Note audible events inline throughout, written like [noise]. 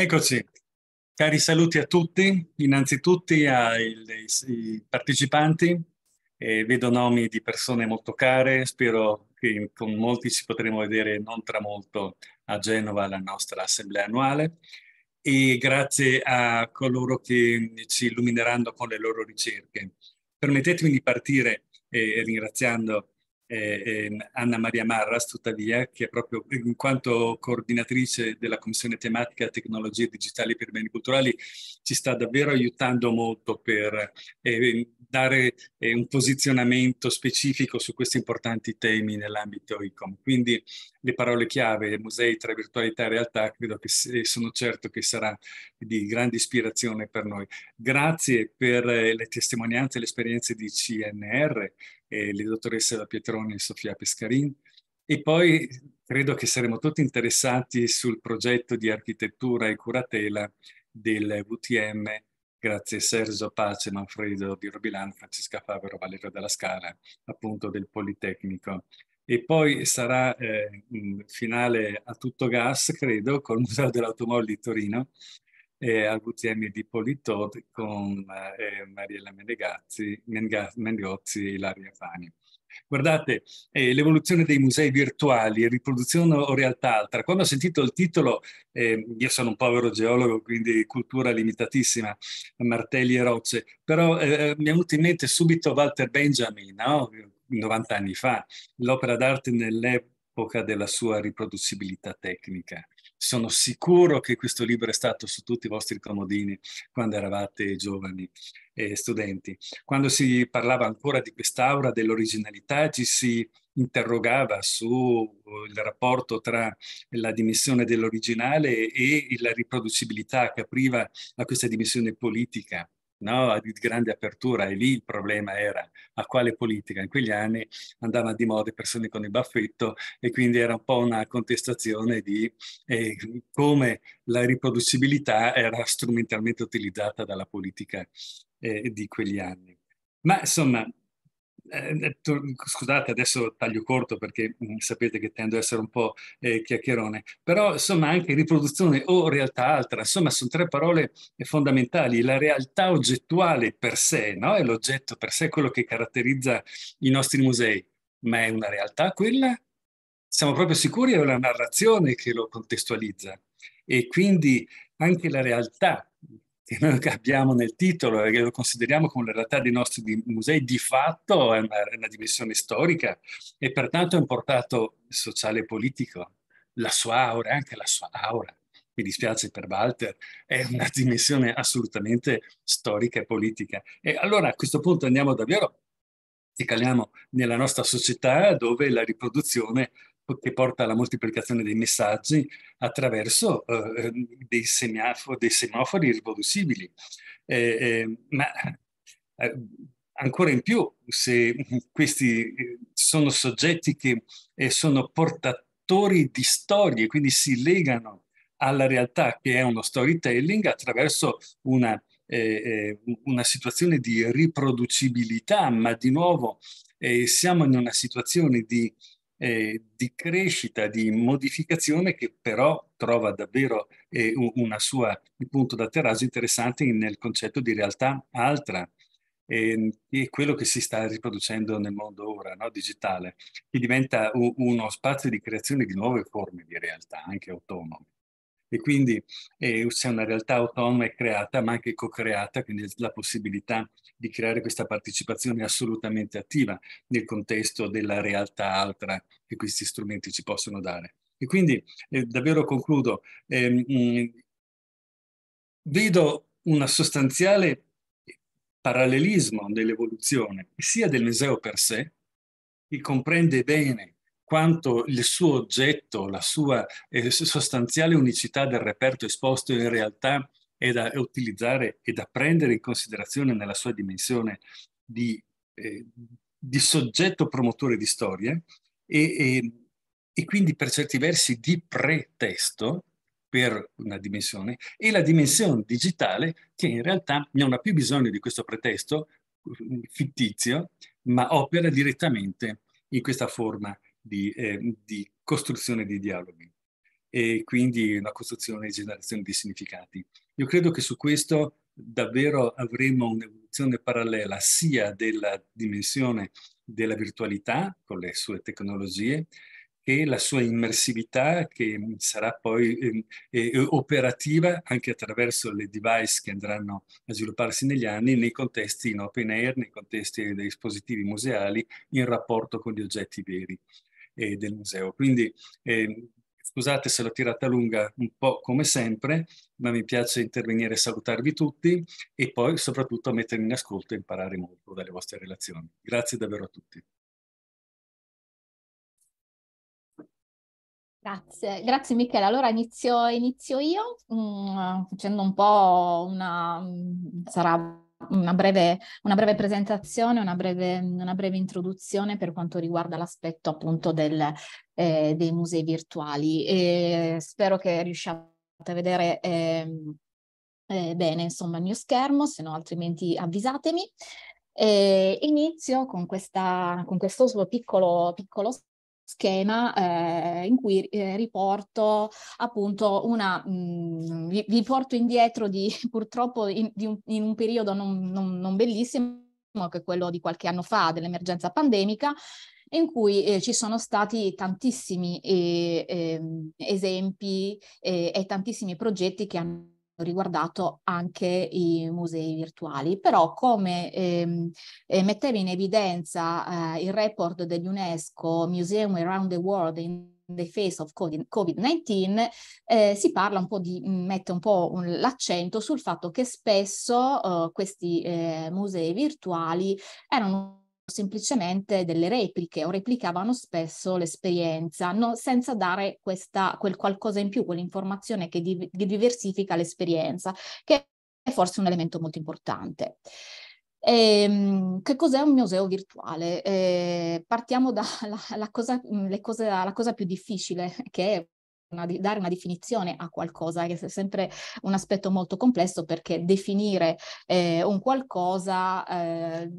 Eccoci, cari saluti a tutti, innanzitutto ai, partecipanti, eh, vedo nomi di persone molto care, spero che con molti ci potremo vedere non tra molto a Genova alla nostra assemblea annuale. E grazie a coloro che ci illumineranno con le loro ricerche. Permettetemi di partire eh, ringraziando eh, eh, Anna Maria Marras, tuttavia, che è proprio in quanto coordinatrice della Commissione tematica Tecnologie Digitali per Beni Culturali, ci sta davvero aiutando molto per eh, dare eh, un posizionamento specifico su questi importanti temi nell'ambito ICOM. Quindi le parole chiave, musei tra virtualità e realtà, credo che sono certo che sarà di grande ispirazione per noi. Grazie per eh, le testimonianze e le esperienze di CNR, eh, le dottoresse Pietroni e Sofia Pescarin. E poi credo che saremo tutti interessati sul progetto di architettura e curatela del VTM grazie Sergio Pace, Manfredo di Robilano, Francesca Favero, Valerio della Scala, appunto del Politecnico. E poi sarà eh, finale a tutto gas, credo, col Museo dell'Automobile di Torino, eh, al VTM di Politod con eh, Mariella Mendegazzi, Mendegozzi e Ilaria Fani. Guardate, eh, l'evoluzione dei musei virtuali, riproduzione o realtà altra. Quando ho sentito il titolo, eh, io sono un povero geologo, quindi cultura limitatissima, martelli e rocce, però eh, mi è venuto in mente subito Walter Benjamin, no? 90 anni fa, l'opera d'arte nell'epoca della sua riproducibilità tecnica. Sono sicuro che questo libro è stato su tutti i vostri comodini quando eravate giovani e studenti. Quando si parlava ancora di quest'aura dell'originalità, ci si interrogava sul rapporto tra la dimensione dell'originale e la riproducibilità che apriva a questa dimensione politica no? di grande apertura e lì il problema era a quale politica. In quegli anni andavano di moda persone con il baffetto e quindi era un po' una contestazione di eh, come la riproducibilità era strumentalmente utilizzata dalla politica eh, di quegli anni. Ma insomma, eh, scusate, adesso taglio corto perché mm, sapete che tendo ad essere un po' eh, chiacchierone, però insomma anche riproduzione o realtà altra, insomma sono tre parole fondamentali. La realtà oggettuale per sé, no? è l'oggetto per sé quello che caratterizza i nostri musei, ma è una realtà quella? Siamo proprio sicuri è una narrazione che lo contestualizza e quindi anche la realtà che noi [laughs] abbiamo nel titolo e che lo consideriamo come la realtà dei nostri musei, di fatto è una, una dimensione storica e pertanto è un portato sociale e politico. La sua aura, anche la sua aura, mi dispiace per Walter, è una [laughs] dimensione assolutamente storica e politica. E allora a questo punto andiamo davvero e caliamo nella nostra società dove la riproduzione che porta alla moltiplicazione dei messaggi attraverso eh, dei, dei, semafori riproducibili. Eh, eh, ma eh, ancora in più, se questi eh, sono soggetti che eh, sono portatori di storie, quindi si legano alla realtà che è uno storytelling attraverso una, una situazione di riproducibilità, ma di nuovo siamo in una situazione di eh, di crescita, di modificazione che però trova davvero eh, una sua punto d'atterraggio interessante nel concetto di realtà altra, eh, è quello che si sta riproducendo nel mondo ora, no? digitale, che diventa u- uno spazio di creazione di nuove forme di realtà, anche autonome e quindi eh, c'è una realtà autonoma e creata, ma anche co-creata, quindi la possibilità di creare questa partecipazione assolutamente attiva nel contesto della realtà altra che questi strumenti ci possono dare. E quindi eh, davvero concludo, eh, mh, vedo una sostanziale parallelismo nell'evoluzione sia del museo per sé, che comprende bene quanto il suo oggetto, la sua eh, sostanziale unicità del reperto esposto in realtà è da utilizzare e da prendere in considerazione nella sua dimensione di, eh, di soggetto promotore di storie e, e, e quindi per certi versi di pretesto per una dimensione e la dimensione digitale che in realtà non ha più bisogno di questo pretesto fittizio, ma opera direttamente in questa forma di, eh, di costruzione di dialoghi. e quindi una costruzione e generazione di significati. Io credo che su questo davvero avremo un'evoluzione parallela sia della dimensione della virtualità con le sue tecnologie, che la sua immersività che sarà poi eh, operativa anche attraverso le device che andranno a svilupparsi negli anni nei contesti in open air, nei contesti dei dispositivi museali in rapporto con gli oggetti veri eh, del museo. Quindi ehm, Scusate se l'ho tirata lunga un po' come sempre, ma mi piace intervenire e salutarvi tutti e poi soprattutto mettermi in ascolto e imparare molto dalle vostre relazioni. Grazie davvero a tutti. Grazie, grazie Michele. Allora inizio, inizio io um, facendo un po' una, sarà una breve, una breve presentazione, una breve, una breve, introduzione per quanto riguarda l'aspetto appunto del, eh, dei musei virtuali. E spero che riusciate a vedere eh, eh, bene insomma il mio schermo, se no altrimenti avvisatemi. E inizio con, questa, con questo suo piccolo, piccolo schema eh, in cui eh, riporto appunto una, mh, mm, vi, vi, porto indietro di [laughs] purtroppo in, di un, in un periodo non, non, non, bellissimo che è quello di qualche anno fa dell'emergenza pandemica in cui eh, ci sono stati tantissimi eh, ehm, esempi eh, e tantissimi progetti che hanno riguardato anche i musei virtuali, però come ehm, eh, metteva in evidenza eh, il report dell'UNESCO Museum Around the World in the face of COVID-19, eh, si parla un po' di, mette un po' l'accento sul fatto che spesso eh, questi eh, musei virtuali erano semplicemente delle repliche o replicavano spesso l'esperienza, no, senza dare questa, quel qualcosa in più, quell'informazione che, di, diversifica l'esperienza, che è forse un elemento molto importante. E, ehm, che cos'è un museo virtuale? Eh, partiamo dalla cosa, cose, cosa più difficile, che è una, dare una definizione a qualcosa, che è sempre un aspetto molto complesso perché definire eh, un qualcosa eh,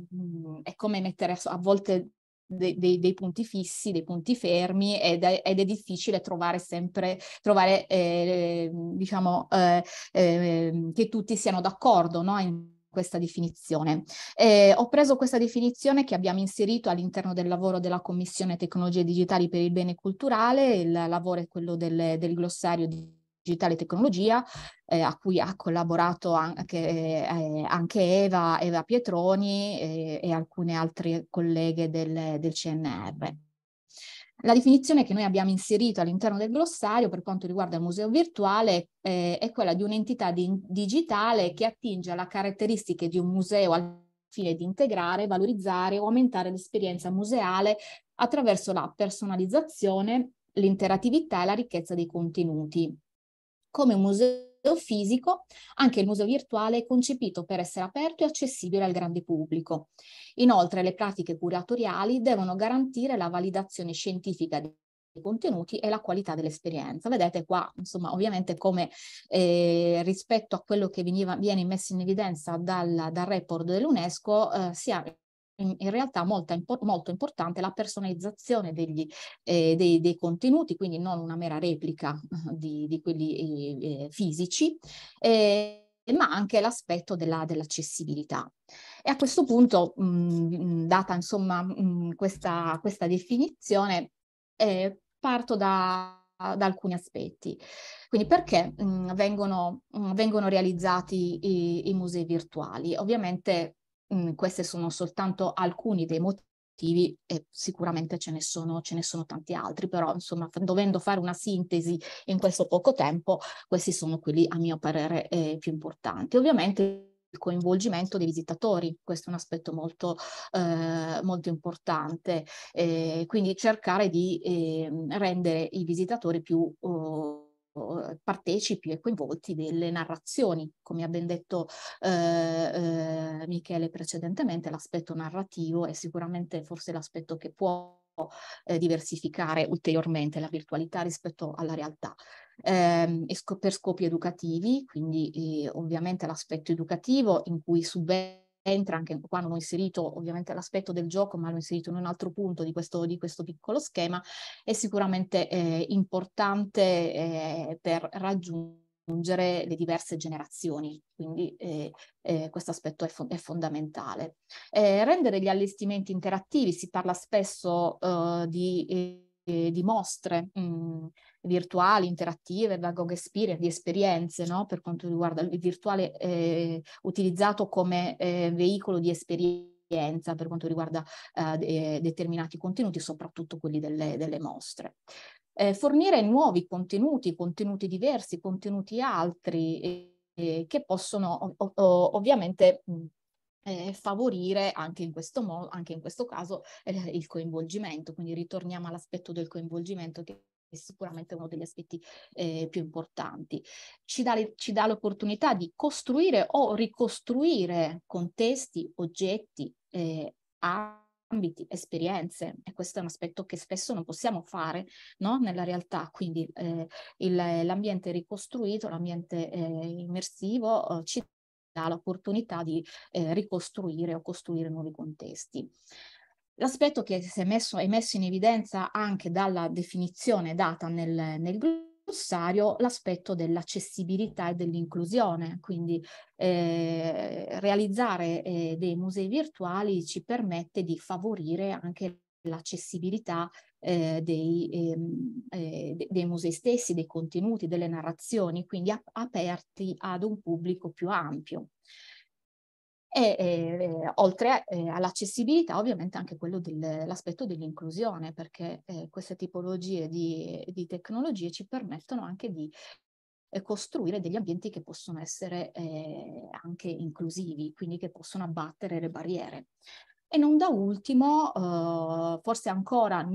è come mettere a volte dei, dei, dei, punti fissi, dei punti fermi ed è, ed è difficile trovare sempre, trovare eh, diciamo eh, eh, che tutti siano d'accordo no? In, questa definizione. Eh, ho preso questa definizione che abbiamo inserito all'interno del lavoro della Commissione Tecnologie Digitali per il Bene Culturale, il lavoro è quello del, del glossario digitale tecnologia, eh, a cui ha collaborato anche, eh, anche Eva, Eva Pietroni e, e, alcune altre colleghe del, del CNR. La definizione che noi abbiamo inserito all'interno del glossario per quanto riguarda il museo virtuale eh, è quella di un'entità di, digitale che attinge alle caratteristiche di un museo al fine di integrare, valorizzare o aumentare l'esperienza museale attraverso la personalizzazione, l'interattività e la ricchezza dei contenuti. Come museo fisico, anche il museo virtuale è concepito per essere aperto e accessibile al grande pubblico. Inoltre le pratiche curatoriali devono garantire la validazione scientifica dei contenuti e la qualità dell'esperienza. Vedete qua, insomma, ovviamente come eh, rispetto a quello che veniva, viene messo in evidenza dal, dal report dell'UNESCO, eh, sia in realtà molta, molto importante la personalizzazione degli, eh, dei, dei, contenuti, quindi non una mera replica [laughs] di, di quelli eh, eh fisici, eh, ma anche l'aspetto della, dell'accessibilità. E a questo punto, mh, data insomma mh, questa, questa, definizione, eh, parto da, da alcuni aspetti. Quindi perché mh, vengono, mh, vengono, realizzati i, i, musei virtuali? Ovviamente mh, questi sono soltanto alcuni dei motivi e sicuramente ce ne, sono, ce ne sono tanti altri, però insomma dovendo fare una sintesi in questo poco tempo, questi sono quelli a mio parere eh, più importanti. Ovviamente il coinvolgimento dei visitatori, questo è un aspetto molto, eh, molto importante, eh, quindi cercare di eh, rendere i visitatori più... Oh, partecipi e coinvolti delle narrazioni, come ha ben detto eh, eh, Michele precedentemente, l'aspetto narrativo è sicuramente forse l'aspetto che può eh, diversificare ulteriormente la virtualità rispetto alla realtà. Eh, per scopi educativi, quindi eh, ovviamente l'aspetto educativo in cui subentra entra anche qua non ho inserito ovviamente l'aspetto del gioco, ma l'ho inserito in un altro punto di questo, di questo piccolo schema, è sicuramente eh, importante eh, per raggiungere le diverse generazioni, quindi eh, eh, questo aspetto è, fo è fondamentale. Eh, rendere gli allestimenti interattivi, si parla spesso uh, di, eh, di, mostre mh, mm, virtuali, interattive, da Gog Experience, di esperienze, no? per quanto riguarda il virtuale eh, utilizzato come eh, veicolo di esperienza per quanto riguarda eh, de determinati contenuti, soprattutto quelli delle, delle mostre. Eh, fornire nuovi contenuti, contenuti diversi, contenuti altri, eh, che possono ovviamente eh, favorire anche in questo modo, anche in questo caso, eh, il coinvolgimento. Quindi ritorniamo all'aspetto del coinvolgimento che è sicuramente uno degli aspetti eh, più importanti. Ci dà, ci dà l'opportunità di costruire o ricostruire contesti, oggetti, eh, ambiti, esperienze e questo è un aspetto che spesso non possiamo fare no? nella realtà, quindi eh, l'ambiente ricostruito, l'ambiente eh, immersivo ci dà l'opportunità di eh, ricostruire o costruire nuovi contesti. L'aspetto che si è messo, è messo, in evidenza anche dalla definizione data nel, nel glossario, l'aspetto dell'accessibilità e dell'inclusione, quindi eh, realizzare eh, dei musei virtuali ci permette di favorire anche l'accessibilità eh, dei, ehm, eh, dei, musei stessi, dei contenuti, delle narrazioni, quindi ap aperti ad un pubblico più ampio e eh, oltre eh, all'accessibilità ovviamente anche quello dell'aspetto dell'inclusione perché eh, queste tipologie di, di, tecnologie ci permettono anche di eh, costruire degli ambienti che possono essere eh, anche inclusivi, quindi che possono abbattere le barriere. E non da ultimo, eh, forse ancora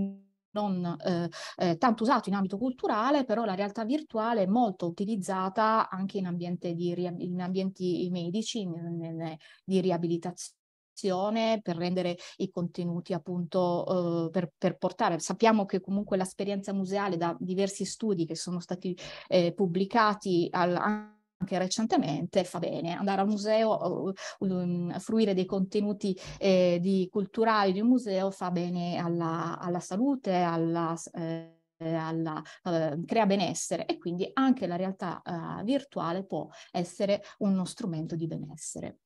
non eh, eh, tanto usato in ambito culturale, però la realtà virtuale è molto utilizzata anche in, di, in ambienti medici, in, in, di riabilitazione per rendere i contenuti appunto eh, per, per, portare. Sappiamo che comunque l'esperienza museale da diversi studi che sono stati eh, pubblicati al, anche recentemente, fa bene andare al museo, fruire dei contenuti eh, di, culturali di un museo fa bene alla, alla salute, alla, eh, alla, eh, crea benessere e quindi anche la realtà eh, virtuale può essere uno strumento di benessere.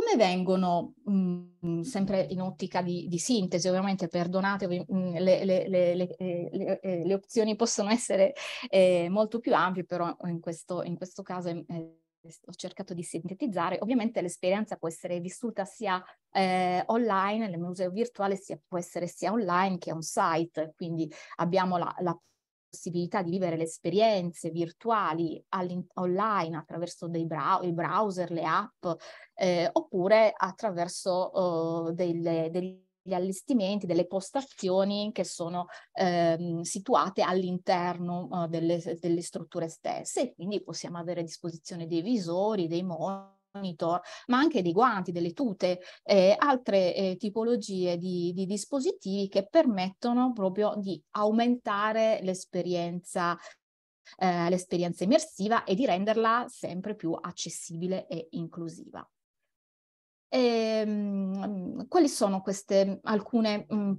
Come vengono, mh, mm, sempre in ottica di, di sintesi, ovviamente perdonatevi, mh, mm, le, le, le, eh, le, opzioni possono essere eh, molto più ampie, però in questo, in questo caso eh, ho cercato di sintetizzare. Ovviamente l'esperienza può essere vissuta sia eh, online, nel museo virtuale sia, può essere sia online che on site, quindi abbiamo la, la possibilità di vivere le esperienze virtuali online attraverso dei brow i browser, le app, eh, oppure attraverso uh, delle, degli allestimenti, delle postazioni che sono ehm, situate all'interno uh, delle, delle strutture stesse. Quindi possiamo avere a disposizione dei visori, dei monitor, monitor, ma anche dei guanti, delle tute, eh, altre eh, tipologie di, di, dispositivi che permettono proprio di aumentare l'esperienza eh, l'esperienza immersiva e di renderla sempre più accessibile e inclusiva. E, ehm, mh, quali sono queste alcune mh,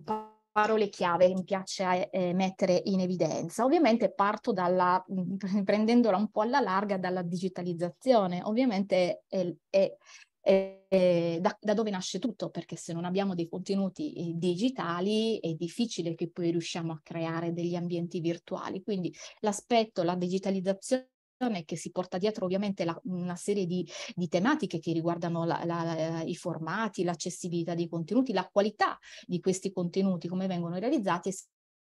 parole chiave che mi piace eh, mettere in evidenza. Ovviamente parto dalla, [laughs] prendendola un po' alla larga, dalla digitalizzazione. Ovviamente è, è, è, da, da, dove nasce tutto, perché se non abbiamo dei contenuti eh, digitali è difficile che poi riusciamo a creare degli ambienti virtuali. Quindi l'aspetto, la digitalizzazione che si porta dietro ovviamente la, una serie di, di, tematiche che riguardano la, la, i formati, l'accessibilità dei contenuti, la qualità di questi contenuti, come vengono realizzati è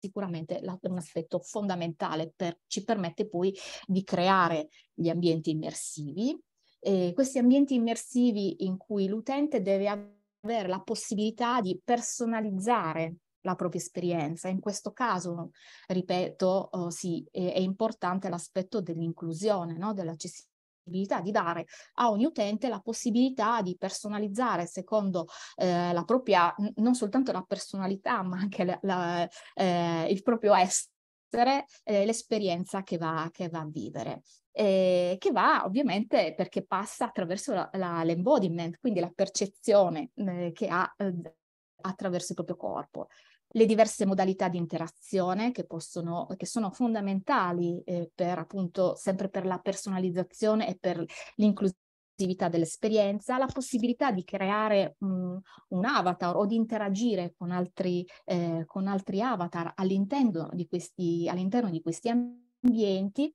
sicuramente un aspetto fondamentale per, ci permette poi di creare gli ambienti immersivi. Eh, questi ambienti immersivi in cui l'utente deve avere la possibilità di personalizzare la propria esperienza. In questo caso, ripeto, oh, sì, è, è importante l'aspetto dell'inclusione, no? dell'accessibilità, di dare a ogni utente la possibilità di personalizzare secondo eh, la propria, non soltanto la personalità, [laughs] ma anche la, la, eh, il proprio essere eh, l'esperienza che va, che va a vivere. Eh, che va ovviamente perché passa attraverso la, la, l'embodiment, quindi la percezione eh, che ha eh, attraverso il proprio corpo. Le diverse modalità di interazione che, possono, che sono fondamentali eh, per appunto sempre per la personalizzazione e per l'inclusione dell'esperienza, la possibilità di creare un, un, avatar o di interagire con altri, eh, con altri avatar all'interno di questi, all'interno di questi ambienti,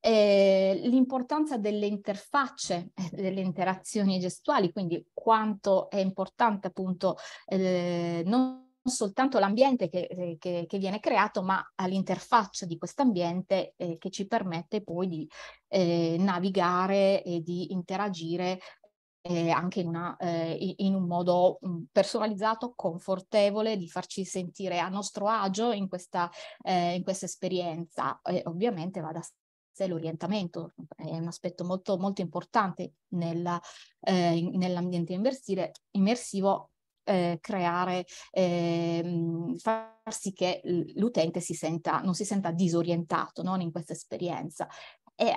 eh, l'importanza delle interfacce, [laughs] delle interazioni gestuali, quindi quanto è importante appunto eh, non soltanto l'ambiente che, eh, che, che, viene creato, ma all'interfaccia di questo ambiente eh, che ci permette poi di eh, navigare e di interagire eh, anche in, una, eh, in, un modo mm, personalizzato, confortevole, di farci sentire a nostro agio in questa, eh, in questa esperienza. E ovviamente va da sé l'orientamento, è un aspetto molto, molto importante nella, nell'ambiente immersivo eh, creare, eh, far sì che l'utente si senta, non si senta disorientato no? in questa esperienza. E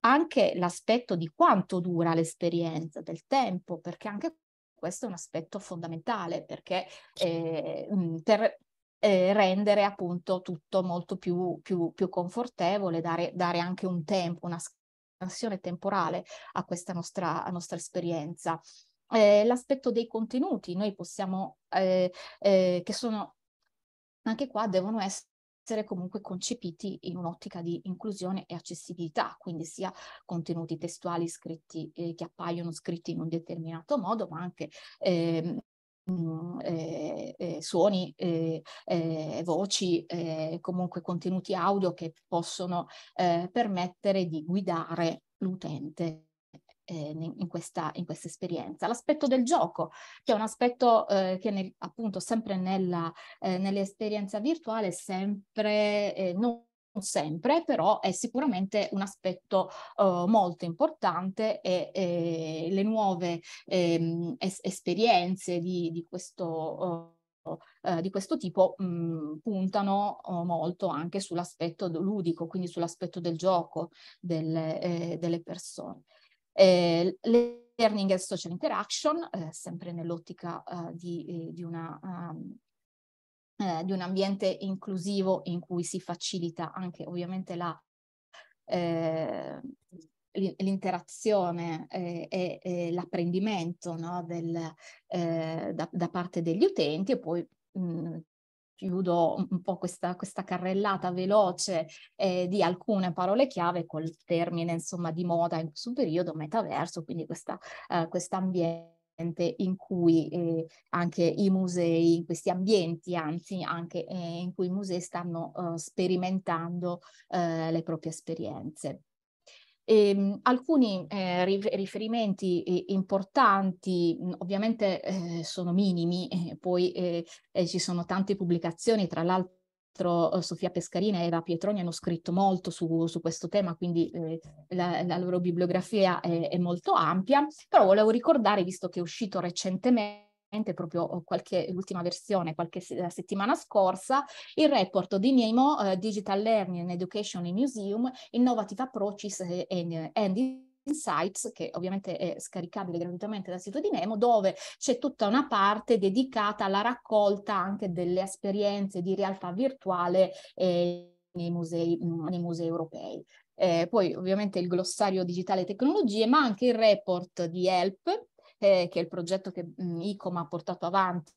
anche l'aspetto di quanto dura l'esperienza, del tempo, perché anche questo è un aspetto fondamentale, perché eh, per eh, rendere appunto tutto molto più, più, più confortevole, dare, dare, anche un tempo, una scansione temporale a questa nostra, a nostra esperienza. Eh, l'aspetto dei contenuti, noi possiamo, eh, eh, che sono anche qua devono essere comunque concepiti in un'ottica di inclusione e accessibilità, quindi sia contenuti testuali scritti eh, che appaiono scritti in un determinato modo, ma anche ehm, mm, eh, eh, suoni, eh, eh, voci, eh, comunque contenuti audio che possono permettere di guidare l'utente eh, in, questa, in, questa, esperienza. L'aspetto del gioco, che è un aspetto eh, che nel, appunto sempre nella, eh, nell'esperienza virtuale sempre, eh, non sempre, però è sicuramente un aspetto uh, molto importante e, e le nuove ehm, es- esperienze di, di questo... Uh, Uh, di questo tipo mh, mm, puntano uh, molto anche sull'aspetto ludico, quindi sull'aspetto del gioco delle, eh, delle persone. Eh, learning and social interaction, eh, sempre nell'ottica uh, di, eh, di, una, um, eh, di, un ambiente inclusivo in cui si facilita anche ovviamente la, eh, l'interazione eh, e, e l'apprendimento no, del, da, da, parte degli utenti e poi mh, mm, chiudo un po' questa, questa carrellata veloce eh, di alcune parole chiave col termine insomma di moda in questo periodo, metaverso, quindi questo eh, ambiente in cui eh, anche i musei, in questi ambienti anzi anche eh, in cui i musei stanno uh, sperimentando uh, le proprie esperienze. E, ehm, alcuni eh, riferimenti eh, importanti, ovviamente eh, sono minimi, eh, poi eh, eh, ci sono tante pubblicazioni, tra l'altro Sofia Pescarina e Eva Pietroni hanno scritto molto su, su questo tema, quindi la, la, loro bibliografia è, è molto ampia, però volevo ricordare, visto che è uscito recentemente, proprio qualche, l'ultima versione qualche settimana scorsa, il report di NEMO, uh, Digital Learning and Education in Museum, Innovative Approaches and, and Insights, che ovviamente è scaricabile gratuitamente dal sito di Nemo, dove c'è tutta una parte dedicata alla raccolta anche delle esperienze di realtà virtuale eh, nei, musei, nei musei europei. Eh, poi ovviamente il glossario digitale tecnologie, ma anche il report di HELP, eh, che è il progetto che mh, ICOM ha portato avanti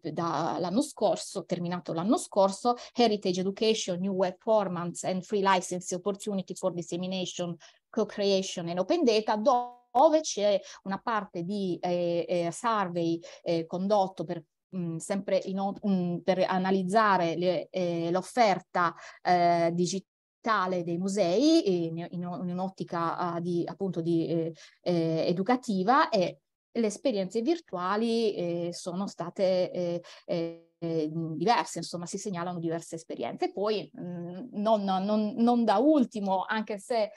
dall'anno scorso, terminato l'anno scorso, Heritage Education, New Web Formats and Free License Opportunity for Dissemination, Co-Creation and Open Data, dove c'è una parte di eh, eh, survey eh, condotto per Mh, sempre in, mh, per analizzare eh, l'offerta eh, digitale tale dei musei in, in, un'ottica uh, di, appunto di, eh, eh, educativa e le esperienze virtuali eh, sono state eh, eh, diverse, insomma si segnalano diverse esperienze. Poi mh, mm, non, non, non, da ultimo, anche se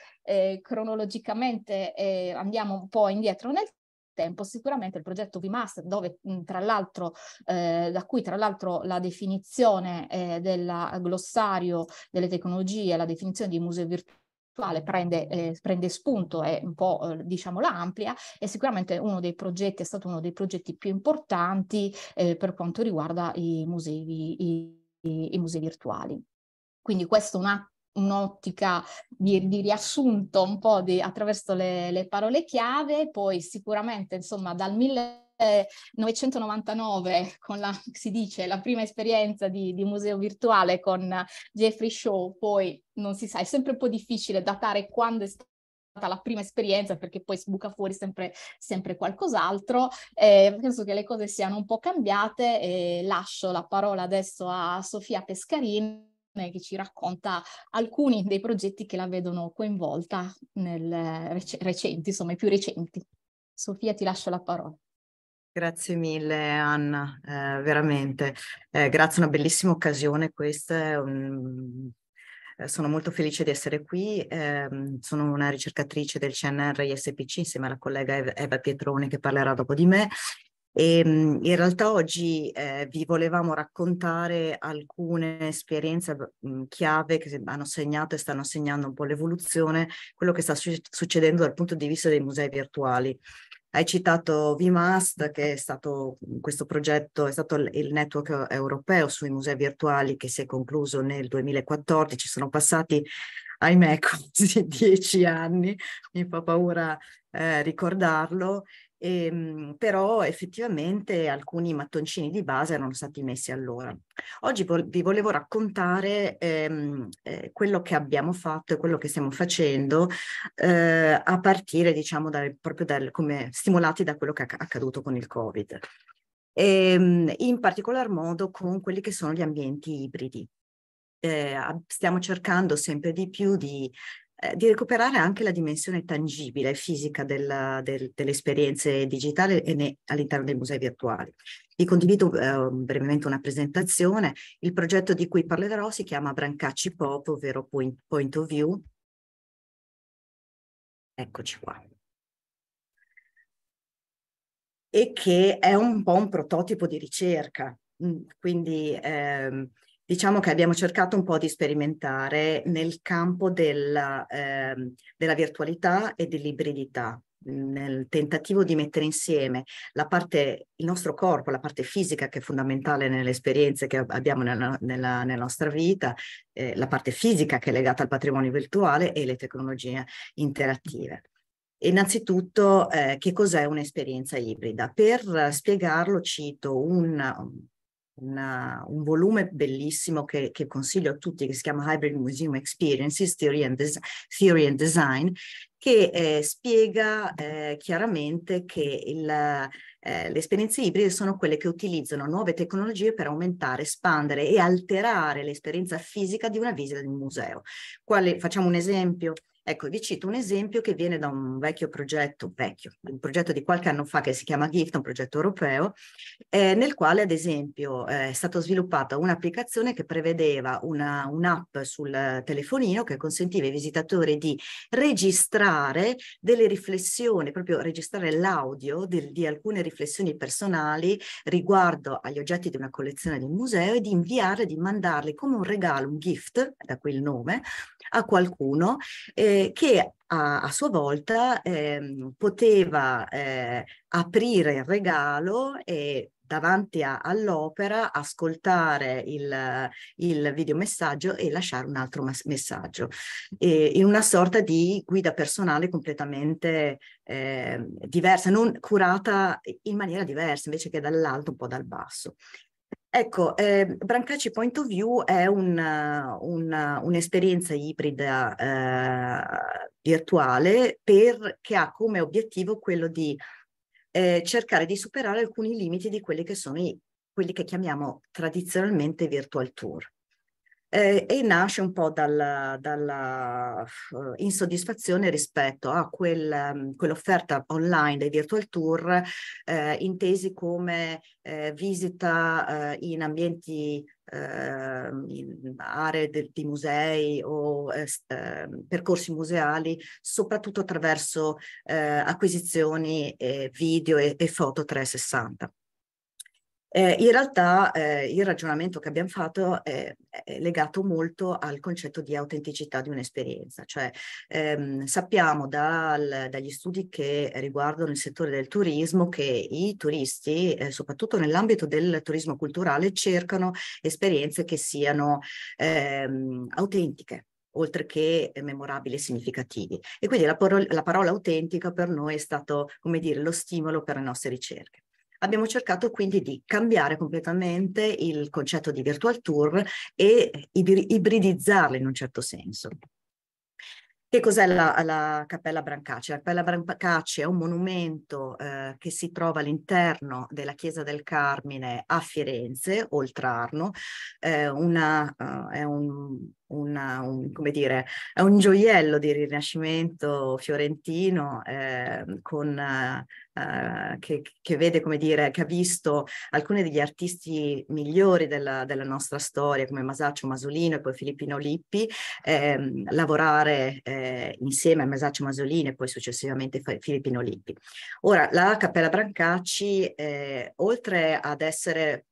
cronologicamente andiamo un po' indietro nel tempo. Sicuramente il progetto VMaster, dove tra l'altro, eh, da cui tra l'altro la definizione eh, del glossario delle tecnologie, la definizione di museo virtuale prende, eh, prende, spunto e un po' eh, diciamo la amplia è sicuramente uno dei progetti, è stato uno dei progetti più importanti eh, per quanto riguarda i musei, i, i, musei virtuali. Quindi questo è una, un'ottica di, di, riassunto un po' di, attraverso le, le, parole chiave, poi sicuramente insomma dal 1999 con la, si dice, la prima esperienza di, di museo virtuale con Jeffrey Shaw, poi non si sa, è sempre un po' difficile datare quando è stata la prima esperienza perché poi sbuca fuori sempre, sempre qualcos'altro. Eh, penso che le cose siano un po' cambiate e lascio la parola adesso a Sofia Pescarini che ci racconta alcuni dei progetti che la vedono coinvolta nel rec- recenti, insomma i più recenti. Sofia, ti lascio la parola. Grazie mille Anna, eh, veramente. Eh, grazie, una bellissima occasione questa. Eh, sono molto felice di essere qui. Eh, sono una ricercatrice del CNR ISPC insieme alla collega Eva Pietroni che parlerà dopo di me e ehm, in realtà oggi eh, vi volevamo raccontare alcune esperienze mh, chiave che hanno segnato e stanno segnando un po' l'evoluzione, quello che sta su- succedendo dal punto di vista dei musei virtuali. Hai citato VMAST, che è stato questo progetto, è stato il network europeo sui musei virtuali che si è concluso nel 2014. Sono passati, ahimè, [laughs] quasi dieci anni, mi fa paura eh, ricordarlo, ehm, però effettivamente alcuni mattoncini di base erano stati messi allora. Oggi vo- vi volevo raccontare ehm, eh, quello che abbiamo fatto e quello che stiamo facendo eh, a partire diciamo dal, proprio dal, come stimolati da quello che è accaduto con il Covid. E, ehm, in particolar modo con quelli che sono gli ambienti ibridi. Eh, stiamo cercando sempre di più di eh, di recuperare anche la dimensione tangibile, fisica del, del, delle esperienze digitali e all'interno dei musei virtuali. Vi condivido eh, brevemente una presentazione. Il progetto di cui parlerò si chiama Brancacci Pop, ovvero Point, Point of View. Eccoci qua. E che è un po' un prototipo di ricerca. Mm, quindi ehm, diciamo che abbiamo cercato un po' di sperimentare nel campo della, eh, della virtualità e dell'ibridità, nel tentativo di mettere insieme la parte, il nostro corpo, la parte fisica che è fondamentale nelle esperienze che abbiamo nella, nella, nella nostra vita, eh, la parte fisica che è legata al patrimonio virtuale e le tecnologie interattive. Innanzitutto, eh, che cos'è un'esperienza ibrida? Per spiegarlo cito un, una, un volume bellissimo che, che, consiglio a tutti che si chiama Hybrid Museum Experiences, Theory and, Des- Theory and Design, che eh, spiega eh, chiaramente che il, eh, le esperienze ibride sono quelle che utilizzano nuove tecnologie per aumentare, espandere e alterare l'esperienza fisica di una visita di un museo. Quale, facciamo un esempio. Ecco, vi cito un esempio che viene da un vecchio progetto, vecchio, un progetto di qualche anno fa che si chiama GIFT, un progetto europeo, eh, nel quale ad esempio eh, è stata sviluppata un'applicazione che prevedeva una, un'app sul telefonino che consentiva ai visitatori di registrare delle riflessioni, proprio registrare l'audio di, di alcune riflessioni personali riguardo agli oggetti di una collezione del museo e di inviarle, di mandarli come un regalo, un gift, da qui il nome, a qualcuno. Eh, che a, a, sua volta eh, poteva eh, aprire il regalo e davanti a, all'opera ascoltare il, il videomessaggio e lasciare un altro messaggio, e in una sorta di guida personale completamente eh, diversa, non curata in maniera diversa, invece che dall'alto un po' dal basso. Ecco, eh, Brancacci Point of View è un, un, un'esperienza ibrida eh, virtuale per, che ha come obiettivo quello di eh, cercare di superare alcuni limiti di quelli che sono i, quelli che chiamiamo tradizionalmente virtual tour eh, e nasce un po' dalla, dalla uh, insoddisfazione rispetto a quel, um, quell'offerta online dei virtual tour eh, intesi come eh, visita eh, in ambienti eh, in aree de, di musei o eh, ehm, percorsi museali, soprattutto attraverso acquisizioni video e, e foto 360. Eh, in realtà eh, il ragionamento che abbiamo fatto è, è, legato molto al concetto di autenticità di un'esperienza, cioè ehm, sappiamo dal, dagli studi che riguardano il settore del turismo che i turisti, eh, soprattutto nell'ambito del turismo culturale, cercano esperienze che siano ehm, autentiche, oltre che memorabili e significativi. E quindi la, la parola autentica per noi è stato, come dire, lo stimolo per le nostre ricerche. Abbiamo cercato quindi di cambiare completamente il concetto di virtual tour e ibridizzarlo in un certo senso. Che cos'è la, la, Cappella Brancacci? La Cappella Brancacci è un monumento eh, che si trova all'interno della Chiesa del Carmine a Firenze, oltre Arno. Eh, una, uh, è un, una, un, come dire, è un gioiello di rinascimento fiorentino eh, con, eh, che, che, vede, come dire, che ha visto alcuni degli artisti migliori della, della nostra storia, come Masaccio Masolino e poi Filippino Lippi, eh, lavorare insieme a Masaccio Masolino e poi successivamente Filippino Lippi. Ora, la Cappella Brancacci, eh, oltre ad essere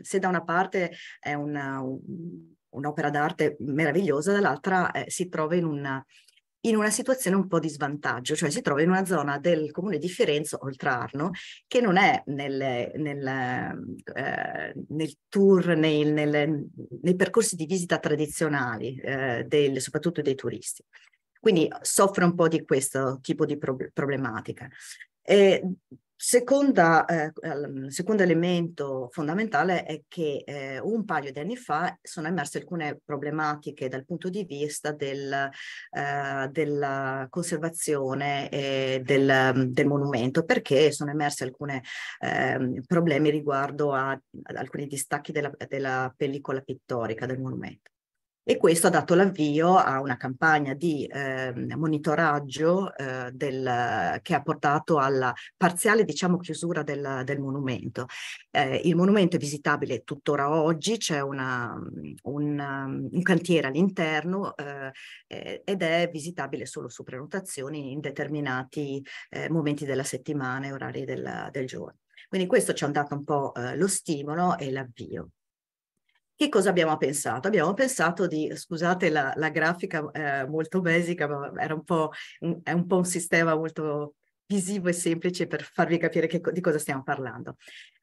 se da una parte è una, un, un'opera d'arte meravigliosa, dall'altra eh, si trova in una, in una situazione un po' di svantaggio, cioè si trova in una zona del comune di Firenze, oltre Arno, che non è nel, nel, eh, nel tour, nei, nel, nei, percorsi di visita tradizionali, eh, del, soprattutto dei turisti. Quindi soffre un po' di questo tipo di pro problematica. E Seconda, eh, secondo elemento fondamentale è che eh, un paio di anni fa sono emerse alcune problematiche dal punto di vista del, eh, della conservazione del, del, monumento perché sono emersi alcuni ehm, problemi riguardo a, ad alcuni distacchi della, della pellicola pittorica del monumento e questo ha dato l'avvio a una campagna di eh, monitoraggio eh, del, che ha portato alla parziale diciamo, chiusura del, del monumento. Eh, il monumento è visitabile tuttora oggi, c'è un, un, cantiere all'interno eh, eh, ed è visitabile solo su prenotazioni in determinati eh, momenti della settimana e orari del, del giorno. Quindi questo ci ha dato un po' lo stimolo e l'avvio. Che cosa abbiamo pensato? Abbiamo pensato di, scusate la, la grafica eh, molto basica, ma era un po', un, è un po' un sistema molto visivo e semplice per farvi capire che, di cosa stiamo parlando.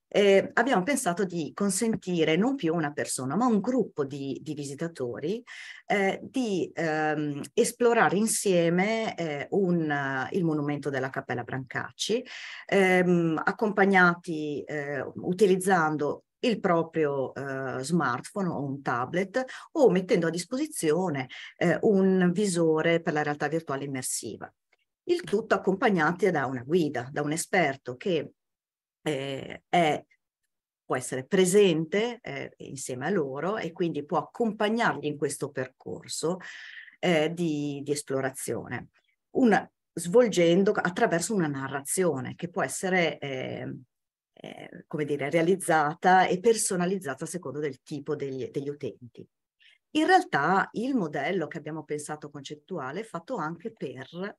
Eh, abbiamo pensato di consentire non più una persona, ma un gruppo di, di visitatori eh, di ehm, esplorare insieme eh, un, il monumento della Cappella Brancacci, ehm, accompagnati, eh, utilizzando il proprio eh, smartphone o un tablet o mettendo a disposizione eh, un visore per la realtà virtuale immersiva. Il tutto accompagnati da una guida, da un esperto che eh, è, può essere presente eh, insieme a loro e quindi può accompagnarli in questo percorso eh, di, di esplorazione. Una, svolgendo attraverso una narrazione che può essere eh, eh, come dire, realizzata e personalizzata a secondo del tipo degli, degli utenti. In realtà il modello che abbiamo pensato concettuale è fatto anche per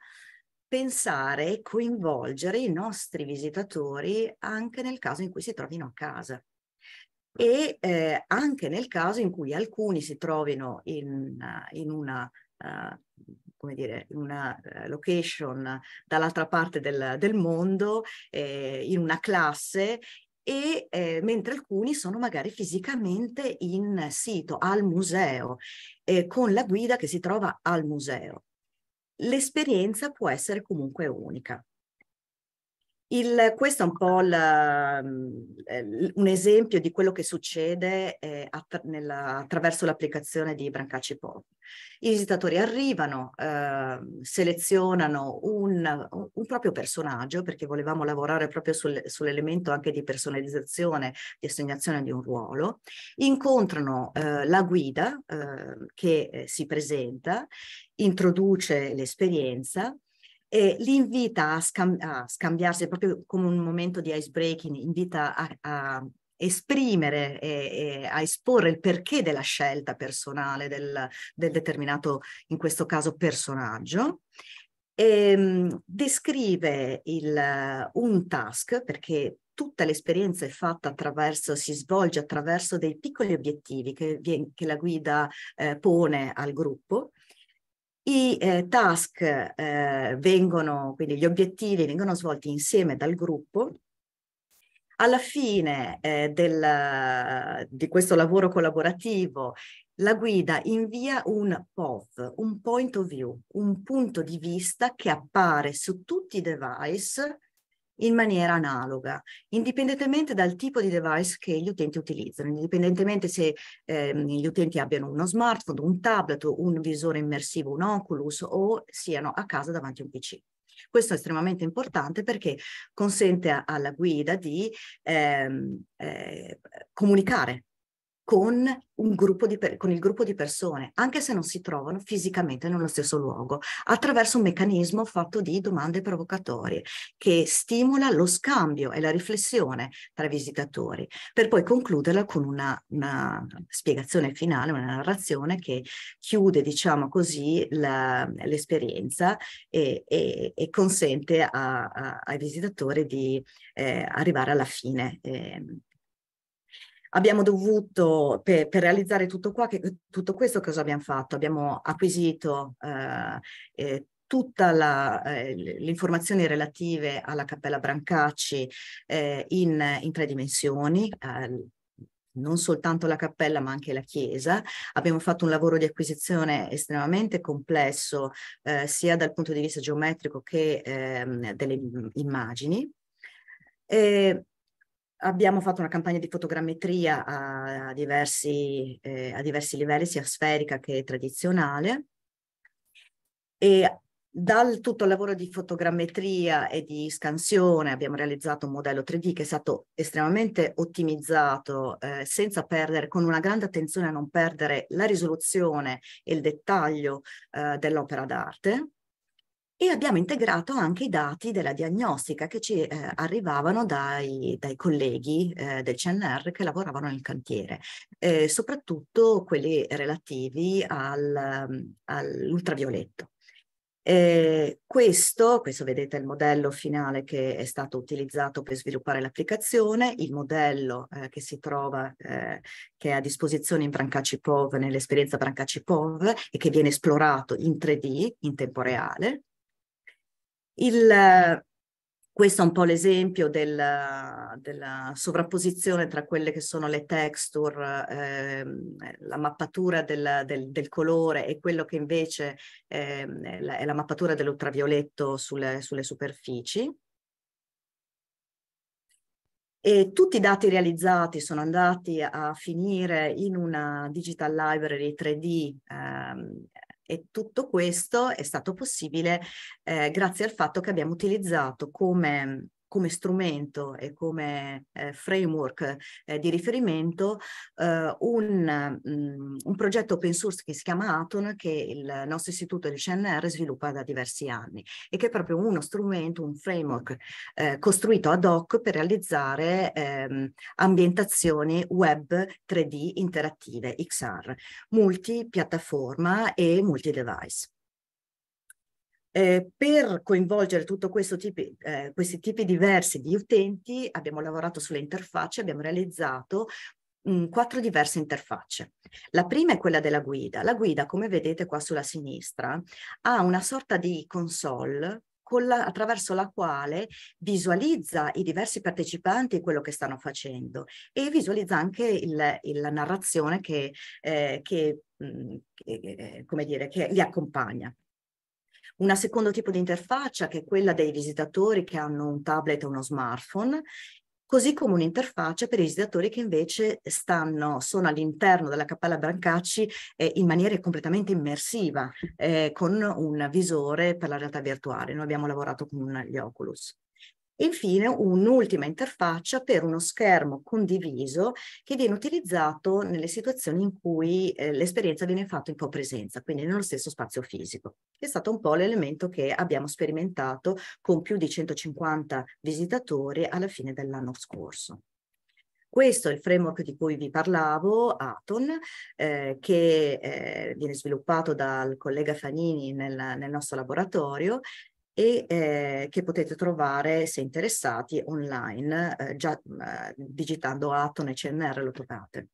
pensare e coinvolgere i nostri visitatori anche nel caso in cui si trovino a casa e eh, anche nel caso in cui alcuni si trovino in, in una uh, come dire, una uh, location dall'altra parte del, del mondo, eh, in una classe e eh, mentre alcuni sono magari fisicamente in sito al museo eh, con la guida che si trova al museo. L'esperienza può essere comunque unica. Il, questo è un po' la, mm, un esempio di quello che succede eh, attra nella, attraverso l'applicazione di Brancacci Pop. I visitatori arrivano, eh, selezionano un, un, proprio personaggio, perché volevamo lavorare proprio sul, sull'elemento anche di personalizzazione, di assegnazione di un ruolo, incontrano eh, la guida eh, che eh, si presenta, introduce l'esperienza, e li a, scambi a, scambiarsi proprio come un momento di ice breaking, invita a, a esprimere e, e, a esporre il perché della scelta personale del, del determinato, in questo caso, personaggio. E, ehm, descrive il, un task perché tutta l'esperienza è fatta attraverso, si svolge attraverso dei piccoli obiettivi che, che la guida eh, pone al gruppo. I eh, task eh, vengono, quindi gli obiettivi vengono svolti insieme dal gruppo. Alla fine eh, del, di questo lavoro collaborativo la guida invia un POV, un point of view, un punto di vista che appare su tutti i device in maniera analoga, indipendentemente dal tipo di device che gli utenti utilizzano, indipendentemente se eh, gli utenti abbiano uno smartphone, un tablet, un visore immersivo, un Oculus o siano a casa davanti a un PC. Questo è estremamente importante perché consente alla guida di ehm, eh, comunicare con, un gruppo di, con il gruppo di persone, anche se non si trovano fisicamente nello stesso luogo, attraverso un meccanismo fatto di domande provocatorie che stimola lo scambio e la riflessione tra i visitatori, per poi concluderla con una, una spiegazione finale, una narrazione che chiude, diciamo così, l'esperienza e, e, e, consente a, a, ai visitatori di eh, arrivare alla fine. Eh, Abbiamo dovuto, per, per realizzare tutto, qua, che, tutto, questo, cosa abbiamo fatto? Abbiamo acquisito eh, eh, tutte eh, le informazioni relative alla Cappella Brancacci eh, in, in, tre dimensioni, eh, non soltanto la cappella ma anche la chiesa. Abbiamo fatto un lavoro di acquisizione estremamente complesso eh, sia dal punto di vista geometrico che ehm, delle immagini. E Abbiamo fatto una campagna di fotogrammetria a, a, diversi, eh, a diversi livelli, sia sferica che tradizionale. E dal tutto il lavoro di fotogrammetria e di scansione abbiamo realizzato un modello 3D che è stato estremamente ottimizzato eh, senza perdere, con una grande attenzione a non perdere la risoluzione e il dettaglio eh, dell'opera d'arte e abbiamo integrato anche i dati della diagnostica che ci eh, arrivavano dai, dai colleghi eh, del CNR che lavoravano nel cantiere, eh, soprattutto quelli relativi al, mm, all'ultravioletto. Eh, questo, questo vedete il modello finale che è stato utilizzato per sviluppare l'applicazione, il modello eh, che si trova, eh, che è a disposizione in Brancacci POV, nell'esperienza Brancacci POV e che viene esplorato in 3D, in tempo reale, il, questo è un po' l'esempio del, della sovrapposizione tra quelle che sono le texture, eh, la mappatura del, del, del, colore e quello che invece eh, è la mappatura dell'ultravioletto sulle, sulle superfici. E tutti i dati realizzati sono andati a finire in una digital library 3D ehm, e tutto questo è stato possibile eh, grazie al fatto che abbiamo utilizzato come come strumento e come eh, framework eh, di riferimento eh, un, mh, mm, un, progetto open source che si chiama Aton che il nostro istituto del CNR sviluppa da diversi anni e che è proprio uno strumento, un framework eh, costruito ad hoc per realizzare ehm, ambientazioni web 3D interattive XR, multipiattaforma e multi-device. Eh, per coinvolgere tutti eh, questi tipi diversi di utenti abbiamo lavorato sulle interfacce, abbiamo realizzato mh, quattro diverse interfacce. La prima è quella della guida. La guida, come vedete qua sulla sinistra, ha una sorta di console la, attraverso la quale visualizza i diversi partecipanti e quello che stanno facendo e visualizza anche il, il, la narrazione che, eh, che, mh, che, eh, come dire, che li accompagna. Un secondo tipo di interfaccia che è quella dei visitatori che hanno un tablet o uno smartphone così come un'interfaccia per i visitatori che invece stanno, sono all'interno della Cappella Brancacci eh, in maniera completamente immersiva, eh, con un visore per la realtà virtuale. Noi abbiamo lavorato con gli Oculus. Infine un'ultima interfaccia per uno schermo condiviso che viene utilizzato nelle situazioni in cui eh, l'esperienza viene fatta in copresenza, quindi nello stesso spazio fisico. È stato un po' l'elemento che abbiamo sperimentato con più di 150 visitatori alla fine dell'anno scorso. Questo è il framework di cui vi parlavo, Aton, eh, che eh, viene sviluppato dal collega Fanini nel, nel nostro laboratorio e eh, che potete trovare, se interessati, online, eh, già eh, digitando Aton e CNR lo trovate.